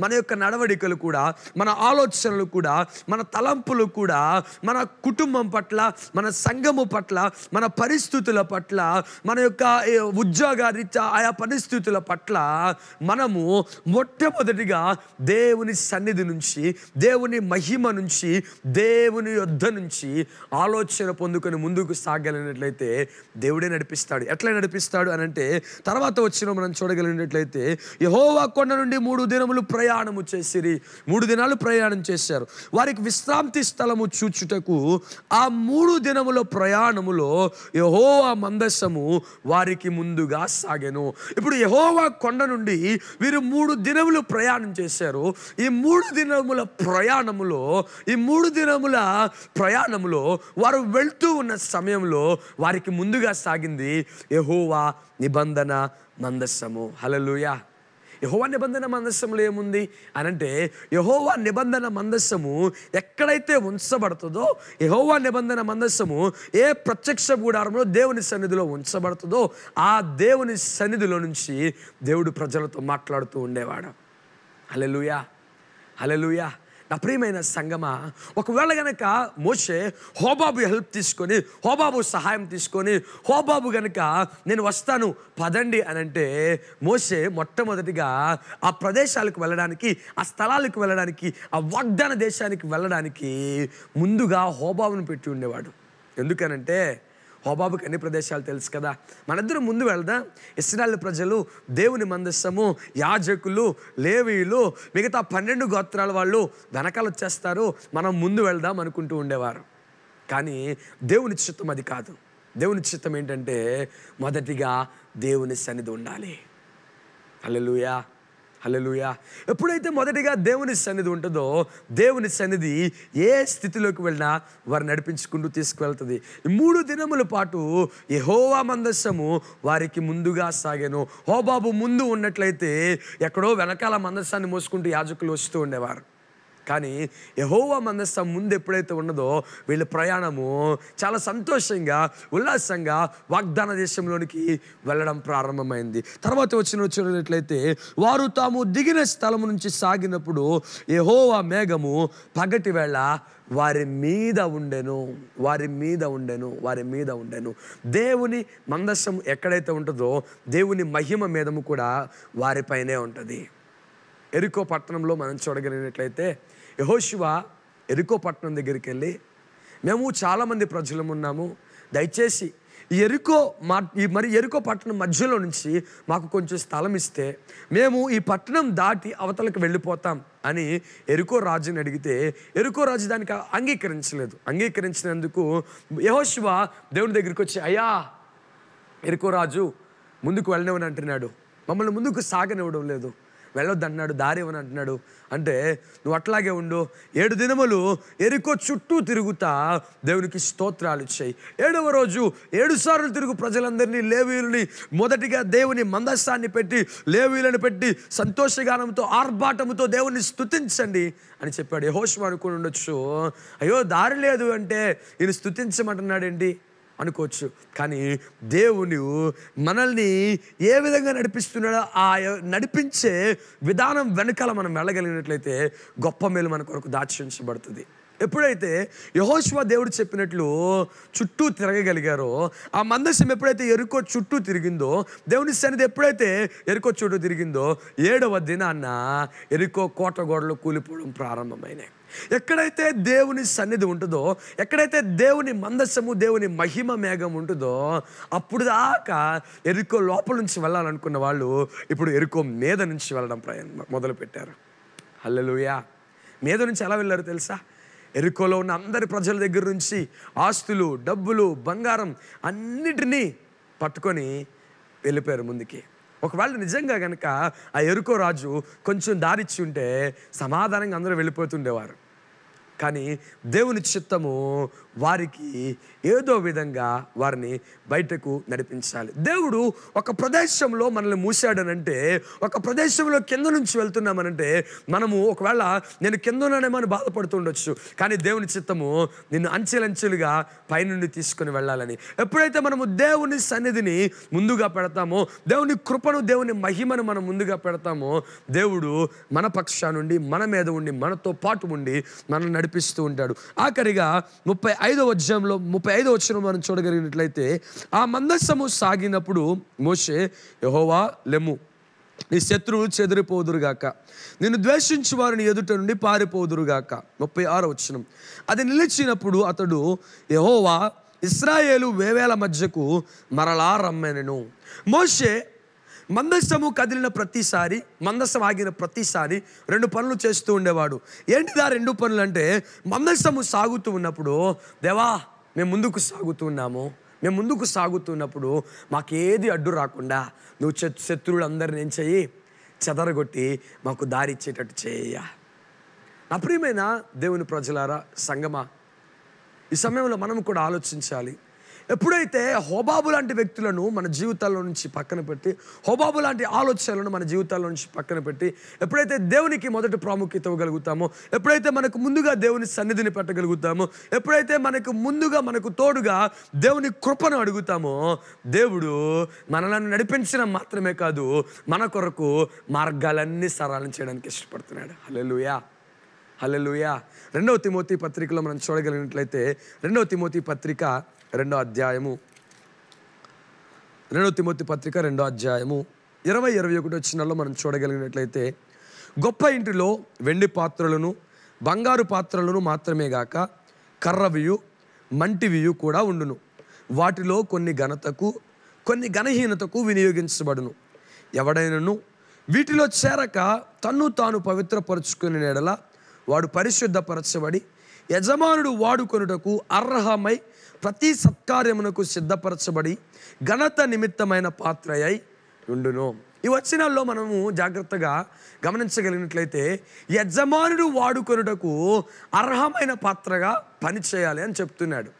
మన యొక్క నడవడికలు కూడా మన ఆలోచనలు కూడా మన తలంపులు కూడా మన కుటుంబం పట్ల మన సంఘము పట్ల మన పరిస్థితుల పట్ల మన యొక్క ఏ, ఉద్యోగరీత్యా ఆయా పరిస్థితుల పట్ల మనము మొట్టమొదటిగా దేవుని సన్నిధి నుంచి దేవుని మహిమ నుంచి దేవుని యొద్ధ నుంచి ఆలోచన పొందుకొని ముందుకు సాగలిగినట్లయితే దేవుడే నడిపిస్తాడు. ఎట్లా నడిపిస్తాడు అని అంటే తర్వాత వచ్చిన మనం చూడగలిగినట్లయితే యహోవా కొండ నుండి మూడు దినములు ప్రయాణము చేసిరి. మూడు దినాలు ప్రయాణం చేశారు. వారికి విశ్రాంతి స్థలము చూచుటకు ఆ మూడు దినముల ప్రయాణములో యహోవా మందస్సము వారికి ముందుగా సాగెను. ఇప్పుడు యహోవా కొండ నుండి వీరు మూడు దినములు ప్రయాణం చేశారు. ఈ మూడు దినముల ప్రయాణములో ఈ మూడు దినముల ప్రయాణములో వారు వెళ్తూ ఉన్న సమయంలో వారికి ముందుగా సాగింది యహోవా నిబంధన మందస్సము హలలుయా యహోవా నిబంధన మందస్సంలో ఏముంది? అని అంటే యహోవా నిబంధన మందస్సము ఎక్కడైతే ఉంచబడుతుందో యహోవా నిబంధన మందస్సము ఏ ప్రత్యక్ష గూడారంలో దేవుని సన్నిధిలో ఉంచబడుతుందో ఆ దేవుని సన్నిధిలో నుంచి దేవుడు ప్రజలతో మాట్లాడుతూ ఉండేవాడు. అలెలుయా అలెలుయా నా ప్రియమైన సంగమా ఒకవేళ గనక మోషే హోబాబు హెల్ప్ తీసుకొని హోబాబు సహాయం తీసుకొని హోబాబు గనక నేను వస్తాను పదండి అని అంటే మోషే మొట్టమొదటిగా ఆ ప్రదేశాలకు వెళ్ళడానికి ఆ స్థలాలకు వెళ్ళడానికి ఆ వాగ్దాన దేశానికి వెళ్ళడానికి ముందుగా హోబాబును పెట్టి ఉండేవాడు. ఎందుకనంటే హోబాబుకి అన్ని ప్రదేశాలు తెలుసు కదా? మనిద్దరం ముందు వెళ్దాం. ఇస్రాయల్ ప్రజలు దేవుని మందస్సము యాజకులు లేవీయులు మిగతా పన్నెండు గోత్రాల వాళ్ళు వెనకాల వచ్చేస్తారు. మనం ముందు వెళ్దాం అనుకుంటూ ఉండేవారు. కానీ దేవుని చిత్తం అది కాదు. దేవుని చిత్తం ఏంటంటే మొదటిగా దేవుని సన్నిధి ఉండాలి. అల్లెలుయా హలలుయా ఎప్పుడైతే మొదటిగా దేవుని సన్నిధి ఉంటుందో దేవుని సన్నిధి ఏ స్థితిలోకి వెళ్ళినా వారు నడిపించుకుంటూ తీసుకువెళ్తుంది. మూడు దినముల పాటు యహోవా మందస్సము వారికి ముందుగా సాగాను. హోబాబు ముందు ఉన్నట్లయితే ఎక్కడో వెనకాల మందస్సాన్ని మోసుకుంటూ యాజకులు వస్తూ ఉండేవారు. కానీ యహోవా మందస్థం ముందు ఎప్పుడైతే ఉన్నదో వీళ్ళ ప్రయాణము చాలా సంతోషంగా ఉల్లాసంగా వాగ్దాన దేశంలోనికి వెళ్ళడం ప్రారంభమైంది. తర్వాత వచ్చిన చూసినట్లయితే వారు తాము దిగిన స్థలం నుంచి సాగినప్పుడు యహోవా మేఘము పగటి వేళ వారి మీద ఉండెను వారి మీద ఉండెను వారి మీద ఉండెను. దేవుని మందస్సం ఎక్కడైతే ఉంటుందో దేవుని మహిమ మీదము కూడా వారిపైనే ఉంటుంది. ఎరుకో పట్టణంలో మనం చూడగలిగినట్లయితే యహోశివ ఎరుకో పట్టణం దగ్గరికి వెళ్ళి మేము చాలామంది ప్రజలం ఉన్నాము. దయచేసి ఈ ఎరుకో మా ఈ మరి ఎరుకో పట్టణం మధ్యలో నుంచి మాకు కొంచెం స్థలం ఇస్తే మేము ఈ పట్టణం దాటి అవతలకు వెళ్ళిపోతాం అని ఎరుకో రాజుని అడిగితే ఎరుకో రాజు దానికి అంగీకరించలేదు. అంగీకరించినందుకు యహోశివ దేవుని దగ్గరికి వచ్చి అయ్యా ఎరుకో రాజు ముందుకు వెళ్ళనివని అంటున్నాడు. మమ్మల్ని ముందుకు సాగనివ్వడం లేదు. వెళ్ళొద్దు అన్నాడు దారి ఇవ్వని అంటున్నాడు అంటే నువ్వు అట్లాగే ఉండు. ఏడు దినములు ఎరుకో చుట్టూ తిరుగుతా. దేవునికి స్తోత్రాలు ఇచ్చాయి. ఏడవ రోజు ఏడు సార్లు తిరుగు ప్రజలందరినీ లేవీలని మొదటిగా దేవుని మందస్థాన్ని పెట్టి లేవీలను పెట్టి సంతోషగానంతో ఆర్భాటముతో దేవుని స్థుతించండి అని చెప్పాడు. యహోషం అనుకుని ఉండొచ్చు. అయ్యో దారి లేదు అంటే ఈయన స్తుతించమంటున్నాడేంటి? అనుకోవచ్చు. కానీ దేవుని మనల్ని ఏ విధంగా నడిపిస్తున్నాడో ఆ నడిపించే విధానం వెనకాల మనం వెళ్ళగలిగినట్లయితే గొప్ప మేలు మన కొరకు దాచించబడుతుంది ఎప్పుడైతే యహోష్వా దేవుడు చెప్పినట్లు చుట్టూ తిరగగలిగారో ఆ మందసం ఎప్పుడైతే ఎరుకో చుట్టూ తిరిగిందో దేవుని సన్నిధి ఎప్పుడైతే ఎరుకో చుట్టూ తిరిగిందో ఏడవ దినాన్న ఎరుకో కోట గోడలు కూలిపోవడం ప్రారంభమైనాయి. ఎక్కడైతే దేవుని సన్నిధి ఉంటుందో ఎక్కడైతే దేవుని మందస్సము దేవుని మహిమ మేఘం ఉంటుందో అప్పుడు దాకా ఎరుకో లోపల నుంచి వెళ్ళాలనుకున్న వాళ్ళు ఇప్పుడు ఎరుకో మీద నుంచి వెళ్ళడం ప్రయాణం మొదలు పెట్టారు హల్లెలూయా! మీద నుంచి ఎలా వెళ్ళారు తెలుసా? ఎరుకోలో ఉన్న అందరి ప్రజల దగ్గర నుంచి ఆస్తులు డబ్బులు బంగారం అన్నిటినీ పట్టుకొని వెళ్ళిపోయారు ముందుకి. ఒకవేళ నిజంగా కనుక ఆ ఎరుకో రాజు కొంచెం దారిచ్చి ఉంటే సమాధానంగా అందరూ వెళ్ళిపోతుండేవారు. కానీ దేవుని చిత్తము వారికి ఏదో విధంగా వారిని బయటకు నడిపించాలి. దేవుడు ఒక ప్రదేశంలో మనల్ని మూసాడనంటే ఒక ప్రదేశంలో కింద నుంచి వెళ్తున్నామనంటే మనము ఒకవేళ నేను కింద ఉన్నానేమో అని బాధపడుతుండొచ్చు కానీ దేవుని చిత్తము నిన్ను అంచెలంచెలుగా పైనుండి తీసుకొని వెళ్ళాలని. ఎప్పుడైతే మనము దేవుని సన్నిధిని ముందుగా పెడతామో దేవుని కృపను దేవుని మహిమను మనం ముందుగా పెడతామో దేవుడు మన పక్షా నుండి మన మీద ఉండి మనతో పాటు ఉండి మనల్ని నడిపిస్తూ ఉంటాడు. ఆఖరిగా ముప్పై ఐదో అధ్యాయంలో ముప్పై ఐదో వచ్చిన మనం చూడగలిగినట్లయితే ఆ మందస్సము సాగినప్పుడు మోషే యహోవా లెమ్ము. నీ శత్రువులు చెదిరిపోదురుగాక నిన్ను ద్వేషించు వారిని ఎదుట నుండి పారిపోదురుగాక ముప్పై ఆరో వచ్చినం అది నిలిచినప్పుడు అతడు యహోవా ఇస్రాయేలు వేవేల మధ్యకు మరలా రమ్మెనను. మోషే మందస్సము కదిలిన ప్రతిసారి మందస్సం ఆగిన ప్రతిసారి రెండు పనులు చేస్తూ ఉండేవాడు. ఏంటిదా రెండు పనులు అంటే మందస్సము సాగుతూ ఉన్నప్పుడు దేవా మేము ముందుకు సాగుతూ ఉన్నాము. మేము ముందుకు సాగుతున్నప్పుడు మాకేది అడ్డు రాకుండా నువ్వు శత్రువులందరిని ఏం చెయ్యి? చెదరగొట్టి మాకు దారి ఇచ్చేటట్టు చేయ నా ప్రియమైన దేవుని ప్రజలారా సంగమా ఈ సమయంలో మనం కూడా ఆలోచించాలి. ఎప్పుడైతే హోబాబు లాంటి వ్యక్తులను మన జీవితాల్లో నుంచి పక్కన పెట్టి హోబాబు లాంటి ఆలోచనలను మన జీవితాల్లో నుంచి పక్కన పెట్టి ఎప్పుడైతే దేవునికి మొదటి ప్రాముఖ్యత ఇవ్వగలుగుతామో ఎప్పుడైతే మనకు ముందుగా దేవుని సన్నిధిని పెట్టగలుగుతామో ఎప్పుడైతే మనకు ముందుగా మనకు తోడుగా దేవుని కృపను అడుగుతామో దేవుడు మనలను నడిపించడం మాత్రమే కాదు మన కొరకు మార్గాలన్నీ సరళం చేయడానికి ఇష్టపడుతున్నాడు. హలెలుయా హలెలుయా రెండవ తిమోతి పత్రికలో మనం చూడగలిగినట్లయితే రెండవ తిమోతి పత్రిక రెండో అధ్యాయము. రెండో తిమోతి పత్రిక రెండో అధ్యాయము. ఇరవై ఇరవై ఒకటి వచ్చినలో మనం చూడగలిగినట్లయితే గొప్ప ఇంటిలో వెండి పాత్రలను బంగారు పాత్రలను మాత్రమే గాక కర్రవియు మంటివియు కూడా ఉండును. వాటిలో కొన్ని ఘనతకు కొన్ని ఘనహీనతకు వినియోగించబడును. ఎవడైనను వీటిలో చేరక తన్ను తాను పవిత్రపరుచుకుని నెడల వాడు పరిశుద్ధపరచబడి యజమానుడు వాడుకొనుటకు అర్హమై ప్రతి సత్కార్యమునకు సిద్ధపరచబడి ఘనత నిమిత్తమైన పాత్రయై ఉండును. ఈ వచనాల్లో మనము జాగ్రత్తగా గమనించగలిగినట్లయితే యజమానుడు వాడుకొనుటకు అర్హమైన పాత్రగా పనిచేయాలి అని చెప్తున్నాడు.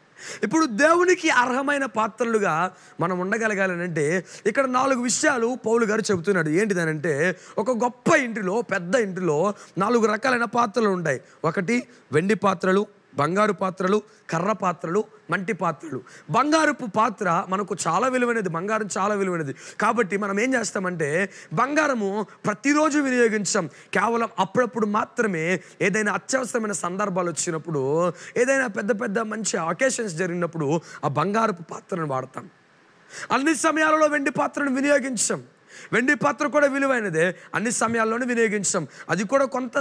ఇప్పుడు దేవునికి అర్హమైన పాత్రలుగా మనం ఉండగలగాలనంటే ఇక్కడ నాలుగు విషయాలు పౌలు గారు చెబుతున్నాడు. ఏంటిదనంటే ఒక గొప్ప ఇంటిలో పెద్ద ఇంటిలో నాలుగు రకాలైన పాత్రలు ఉంటాయి. ఒకటి వెండి పాత్రలు బంగారు పాత్రలు కర్ర పాత్రలు మంటి పాత్రలు. బంగారుపు పాత్ర మనకు చాలా విలువైనది బంగారం చాలా విలువైనది. కాబట్టి మనం ఏం చేస్తామంటే బంగారము ప్రతిరోజు వినియోగించాం. కేవలం అప్పుడప్పుడు మాత్రమే ఏదైనా అత్యవసరమైన సందర్భాలు వచ్చినప్పుడు ఏదైనా పెద్ద పెద్ద మంచి అకేషన్స్ జరిగినప్పుడు ఆ బంగారపు పాత్రను వాడతాం. అన్ని సమయాలలో వెండి పాత్రను వినియోగించాం. వెండి పాత్ర కూడా విలువైనదే. అన్ని సమయాల్లోనూ వినియోగించడం అది కూడా కొంత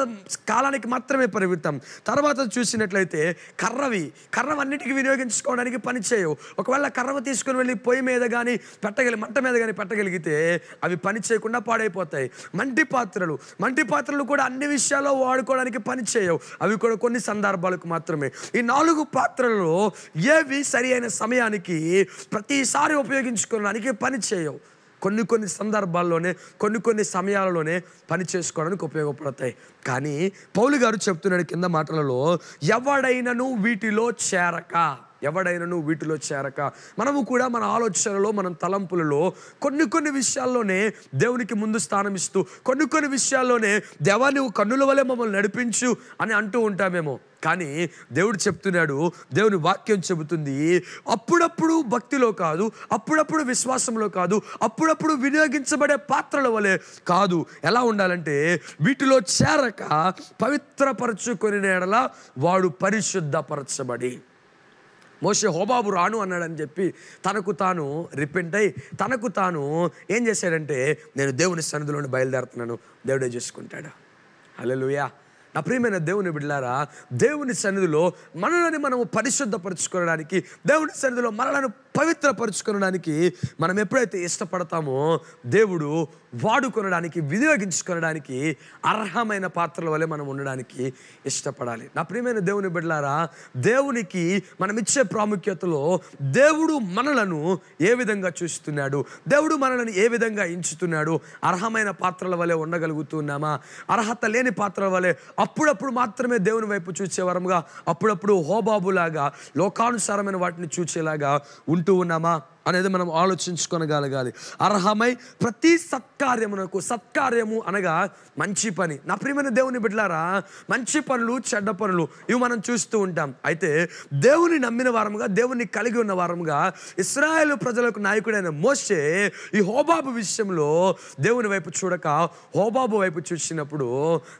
కాలానికి మాత్రమే పరిమితం. తర్వాత చూసినట్లయితే కర్రవి. కర్రవి అన్నిటికీ వినియోగించుకోవడానికి పని చేయవు. ఒకవేళ కర్రవ తీసుకుని వెళ్ళి పొయ్యి మీద కానీ పెట్టగలి మంట మీద కానీ పెట్టగలిగితే అవి పని చేయకుండా పాడైపోతాయి. మంటి పాత్రలు. మంటి పాత్రలు కూడా అన్ని విషయాల్లో వాడుకోవడానికి పని చేయవు. అవి కూడా కొన్ని సందర్భాలకు మాత్రమే. ఈ నాలుగు పాత్రలలో ఏవి సరి అయిన సమయానికి ప్రతిసారి ఉపయోగించుకోవడానికి పని చేయవు. కొన్ని కొన్ని సందర్భాల్లోనే కొన్ని కొన్ని సమయాలలోనే పని చేసుకోవడానికి ఉపయోగపడతాయి. కానీ పౌలు గారు చెప్తున్నాడు కింద మాటలలో ఎవడైనను వీటిలో చేరక ఎవడైనను వీటిలో చేరక మనము కూడా మన ఆలోచనలో మన తలంపులలో కొన్ని కొన్ని విషయాల్లోనే దేవునికి ముందు స్థానం ఇస్తూ కొన్ని కొన్ని విషయాల్లోనే దేవా నువ్వు కన్నుల వలె మమ్మల్ని నడిపించు అని అంటూ ఉంటామేమో. కానీ దేవుడు చెప్తున్నాడు దేవుని వాక్యం చెబుతుంది అప్పుడప్పుడు భక్తిలో కాదు అప్పుడప్పుడు విశ్వాసంలో కాదు అప్పుడప్పుడు వినియోగించబడే పాత్రల వలె కాదు. ఎలా ఉండాలంటే వీటిలో చేరక పవిత్రపరచుకొని ఎడల వాడు పరిశుద్ధపరచబడి మోషే హోబాబు రాను అన్నాడని చెప్పి తనకు తాను రిపెంట్ అయి తనకు తాను ఏం చేశాడంటే నేను దేవుని సన్నిధిలోని బయలుదేరుతున్నాను. దేవుడే చూసుకుంటాడు. హల్లెలూయా. నా ప్రియమైన దేవుని బిడ్డారా దేవుని సన్నిధిలో మనలని మనము పరిశుద్ధపరచుకోవడానికి దేవుని సన్నిధిలో మనలను పవిత్రపరచుకోవడానికి మనం ఎప్పుడైతే ఇష్టపడతామో దేవుడు వాడుకొనడానికి వినియోగించుకోవడానికి అర్హమైన పాత్రల వలె మనం ఉండడానికి ఇష్టపడాలి. నా ప్రియమైన దేవుని బిడ్డలారా దేవునికి మనం ఇచ్చే ప్రాముఖ్యతలో దేవుడు మనలను ఏ విధంగా చూస్తున్నాడు దేవుడు మనలను ఏ విధంగా ఎంచుతున్నాడు అర్హమైన పాత్రల వలె ఉండగలుగుతున్నామా అర్హత లేని పాత్రల వలె అప్పుడప్పుడు మాత్రమే దేవుని వైపు చూసే వరంగా అప్పుడప్పుడు హోబాబులాగా లోకానుసారమైన వాటిని చూచేలాగా ఉంటూ ఉన్నామా? అనేది మనం ఆలోచించుకొనగలగాలి. అర్హమై ప్రతి సత్కార్యమునకు సత్కార్యము అనగా మంచి పని. నా ప్రియమైన దేవుని బిడ్డలారా మంచి పనులు చెడ్డ పనులు ఇవి మనం చూస్తూ ఉంటాం. అయితే దేవుని నమ్మిన వారముగా దేవుని కలిగి ఉన్న వారముగా ఇస్రాయేల్ ప్రజలకు నాయకుడైన మోసే ఈ హోబాబు విషయంలో దేవుని వైపు చూడక హోబాబు వైపు చూసినప్పుడు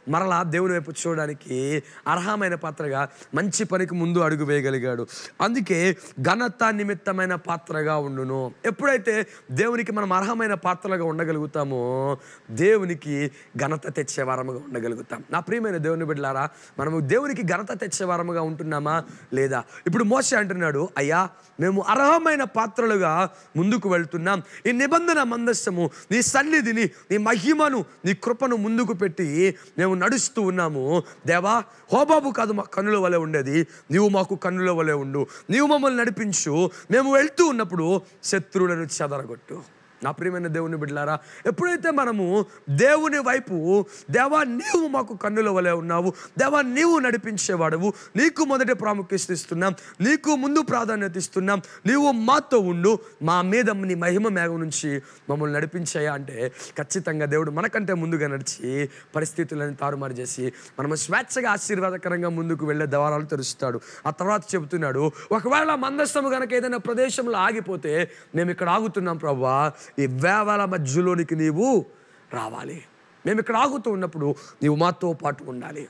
మరలా దేవుని వైపు చూడడానికి అర్హమైన పాత్రగా మంచి పనికి ముందు అడుగు వేయగలిగాడు. అందుకే ఘనత నిమిత్తమైన పాత్రగా ఉండును. ఎప్పుడైతే దేవునికి మనం అర్హమైన పాత్రలుగా ఉండగలుగుతామో దేవునికి ఘనత తెచ్చే వారముగా ఉండగలుగుతాం. నా ప్రియమైన దేవుని బిడ్డలారా మనము దేవునికి ఘనత తెచ్చే వారముగా ఉంటున్నామా లేదా? ఇప్పుడు మోసే అంటున్నాడు అయ్యా మేము అర్హమైన పాత్రలుగా ముందుకు వెళ్తున్నాం. ఈ నిబంధన మందస్సము నీ సన్నిధిని నీ మహిమను నీ కృపను ముందుకు పెట్టి మేము నడుస్తూ ఉన్నాము. దేవా హోబాబు కాదు మా కన్నుల వలె ఉండేది. నీవు మాకు కన్నుల వలె ఉండు. నీవు మమ్మల్ని నడిపించు. మేము వెళ్తూ ఉన్నప్పుడు శత్రువులను చెదరగొట్టు. నా ప్రియమైన దేవుని బిడ్డలారా ఎప్పుడైతే మనము దేవుని వైపు దేవా నీవు మాకు కన్నుల వలె ఉన్నావు దేవా నీవు నడిపించేవాడవు నీకు మొదటి ప్రాముఖ్యత ఇస్తున్నాం నీకు ముందు ప్రాధాన్యత ఇస్తున్నాం నీవు మాతో ఉండు మా మీద నీ మహిమ మేఘం నుంచి మమ్మల్ని నడిపించాయా అంటే ఖచ్చితంగా దేవుడు మనకంటే ముందుగా నడిచి పరిస్థితులను తారుమారు చేసి మనము స్వేచ్ఛగా ఆశీర్వాదకరంగా ముందుకు వెళ్ళే ద్వారాలు తెరుస్తాడు. ఆ తర్వాత చెబుతున్నాడు ఒకవేళ మందస్థము కనుక ఏదైనా ప్రదేశంలో ఆగిపోతే మేము ఇక్కడ ఆగుతున్నాం ప్రభా. ఈ వేవల మధ్యలోనికి నీవు రావాలి. మేము ఇక్కడ ఆగుతూ ఉన్నప్పుడు నీవు మాతో పాటు ఉండాలి.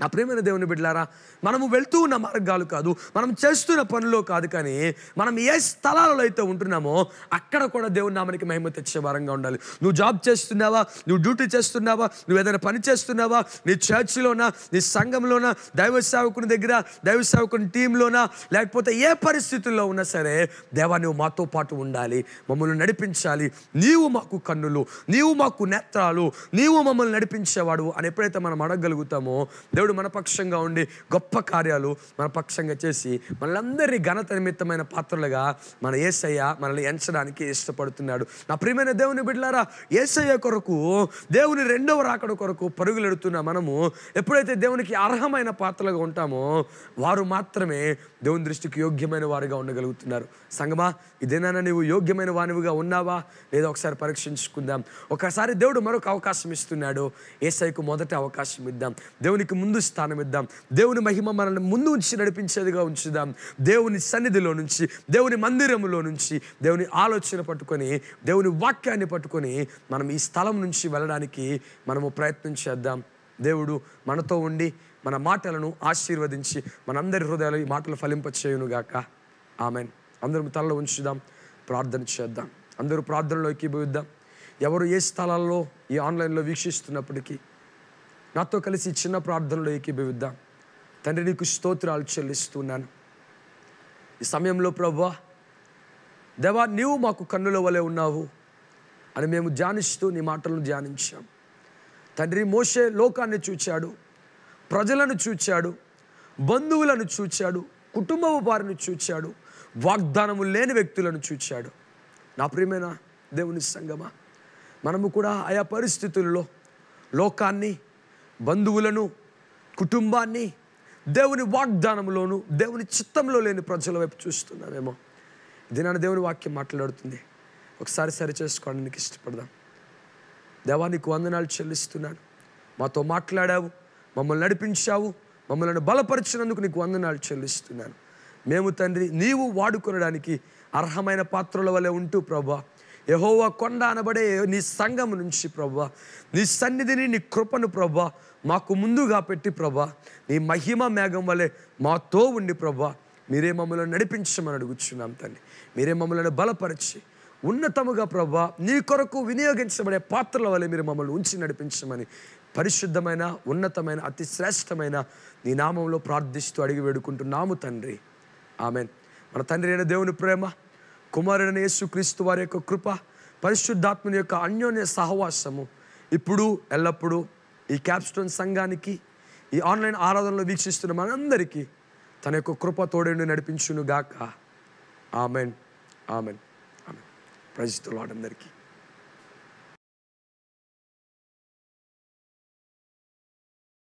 నా ప్రేమైన దేవుని బిడ్డలారా మనము వెళ్తూ ఉన్న మార్గాలు కాదు మనం చేస్తున్న పనులు కాదు కానీ మనం ఏ స్థలాలలో అయితే ఉంటున్నామో అక్కడ కూడా దేవుని నామానికి మహిమ తెచ్చే వారంగా ఉండాలి. నువ్వు జాబ్ చేస్తున్నావా? నువ్వు డ్యూటీ చేస్తున్నావా? నువ్వు ఏదైనా పని చేస్తున్నావా? నీ చర్చిలోనా? నీ సంఘంలోనా? దైవ సేవకుని దగ్గర దైవ సేవకుని టీంలోనా? లేకపోతే ఏ పరిస్థితుల్లో ఉన్నా సరే దేవా నువ్వు మాతో పాటు ఉండాలి మమ్మల్ని నడిపించాలి. నీవు మాకు కన్నులు నీవు మాకు నేత్రాలు నీవు మమ్మల్ని నడిపించేవాడు అని ఎప్పుడైతే మనం అడగగలుగుతామో దేవుడు మన పక్షంగా ఉండి గొప్ప కార్యాలు మన పక్షంగా చేసి మనందరి ఘనత నిమిత్తమైన పాత్రలుగా మన ఏసయ్య మనల్ని ఎంచడానికి ఇష్టపడుతున్నాడు. నా ప్రియమైన దేవుని బిడ్డలారా ఏసయ్య కొరకు దేవుని రెండవ రాకడ కొరకు పరుగులెడుతున్న మనము ఎప్పుడైతే దేవునికి అర్హమైన పాత్రలుగా ఉంటామో వారు మాత్రమే దేవుని దృష్టికి యోగ్యమైన వారుగా ఉండగలుగుతున్నారు. సంగమా ఇదేనా నీవు యోగ్యమైన వానివిగా ఉన్నావా? లేదా ఒకసారి పరీక్షించుకుందాం. ఒకసారి దేవుడు మరొక అవకాశం ఇస్తున్నాడు. ఏసైకు మొదటి అవకాశం ఇద్దాం. దేవునికి ముందు స్థానం ఇద్దాం. దేవుని మహిమ మనల్ని ముందు ఉంచి నడిపించేదిగా ఉంచుదాం. దేవుని సన్నిధిలో నుంచి దేవుని మందిరములో నుంచి దేవుని ఆలోచన పట్టుకొని దేవుని వాక్యాన్ని పట్టుకొని మనం ఈ స్థలం నుంచి వెళ్ళడానికి మనము ప్రయత్నం చేద్దాం. దేవుడు మనతో ఉండి మన మాటలను ఆశీర్వదించి మనందరి హృదయాలు ఈ మాటలు ఫలింపచేయునుగాక. ఆమెన్. అందరం తలలో ఉంచుదాం. ప్రార్థన చేద్దాం. అందరూ ప్రార్థనలోకి పోయిద్దాం ఎవరు ఏ స్థలాల్లో ఈ ఆన్లైన్లో వీక్షిస్తున్నప్పటికీ నాతో కలిసి చిన్న ప్రార్థనలో ఏకీభవిద్దాం. తండ్రి నీకు స్తోత్రాలు చెల్లిస్తున్నాను. ఈ సమయంలో ప్రభా దేవా నీవు మాకు కన్నుల వలె ఉన్నావు అని మేము ధ్యానిస్తూ నీ మాటలను ధ్యానించాం. తండ్రి మోషే లోకాన్ని చూచాడు ప్రజలను చూచాడు బంధువులను చూచాడు కుటుంబ వారిని చూచాడు వాగ్దానము లేని వ్యక్తులను చూచాడు. నా ప్రియమైన దేవుని సంగమా మనము కూడా ఆయా పరిస్థితుల్లో లోకాన్ని బంధువులను కుటుంబాన్ని దేవుని వాగ్దానంలోను దేవుని చిత్తంలో లేని ప్రజల వైపు చూస్తున్నామేమో ఇది దేవుని వాక్యం మాట్లాడుతుంది. ఒకసారి సరి చేసుకోవడానికి ఇష్టపడదాం. దేవా నీకు వందనాలు చెల్లిస్తున్నాను. మాతో మాట్లాడావు మమ్మల్ని నడిపించావు మమ్మల్ని బలపరిచినందుకు నీకు వందనాలు చెల్లిస్తున్నాను. మేము తండ్రి నీవు వాడుకొనడానికి అర్హమైన పాత్రల వలె ఉంటూ ప్రభా యహోవా కొండ అనబడే నీ సంఘం నుంచి ప్రభా నీ సన్నిధిని నీ కృపను ప్రభా మాకు ముందుగా పెట్టి ప్రభా నీ మహిమ మేఘం వలె మాతో ఉండి ప్రభా మీరే మమ్మల్ని నడిపించమని అడుగుచున్నాం తండ్రి మీరే మమ్మల్ని బలపరిచి ఉన్నతముగా ప్రభా నీ కొరకు వినియోగించబడే పాత్రల వల్ల మీరు మమ్మల్ని ఉంచి నడిపించమని పరిశుద్ధమైన ఉన్నతమైన అతి శ్రేష్టమైన నీ నామంలో ప్రార్థిస్తూ అడిగి వేడుకుంటున్నాము తండ్రి. ఆమెన్. మన తండ్రి అయిన దేవుని ప్రేమ కుమారుడైన యేసుక్రీస్తు వారి యొక్క కృప పరిశుద్ధాత్మని యొక్క అన్యోన్య సహవాసము ఇప్పుడు ఎల్లప్పుడూ ఈ క్యాప్స్టోన్ సంఘానికి ఈ ఆన్లైన్ ఆరాధనలో వీక్షిస్తున్న మనందరికీ తన యొక్క కృప తోడేండు నడిపించును గాక ఆమెన్. ఆమెన్. ఆమెన్ ప్రజలు లాడ్ అందరికీ.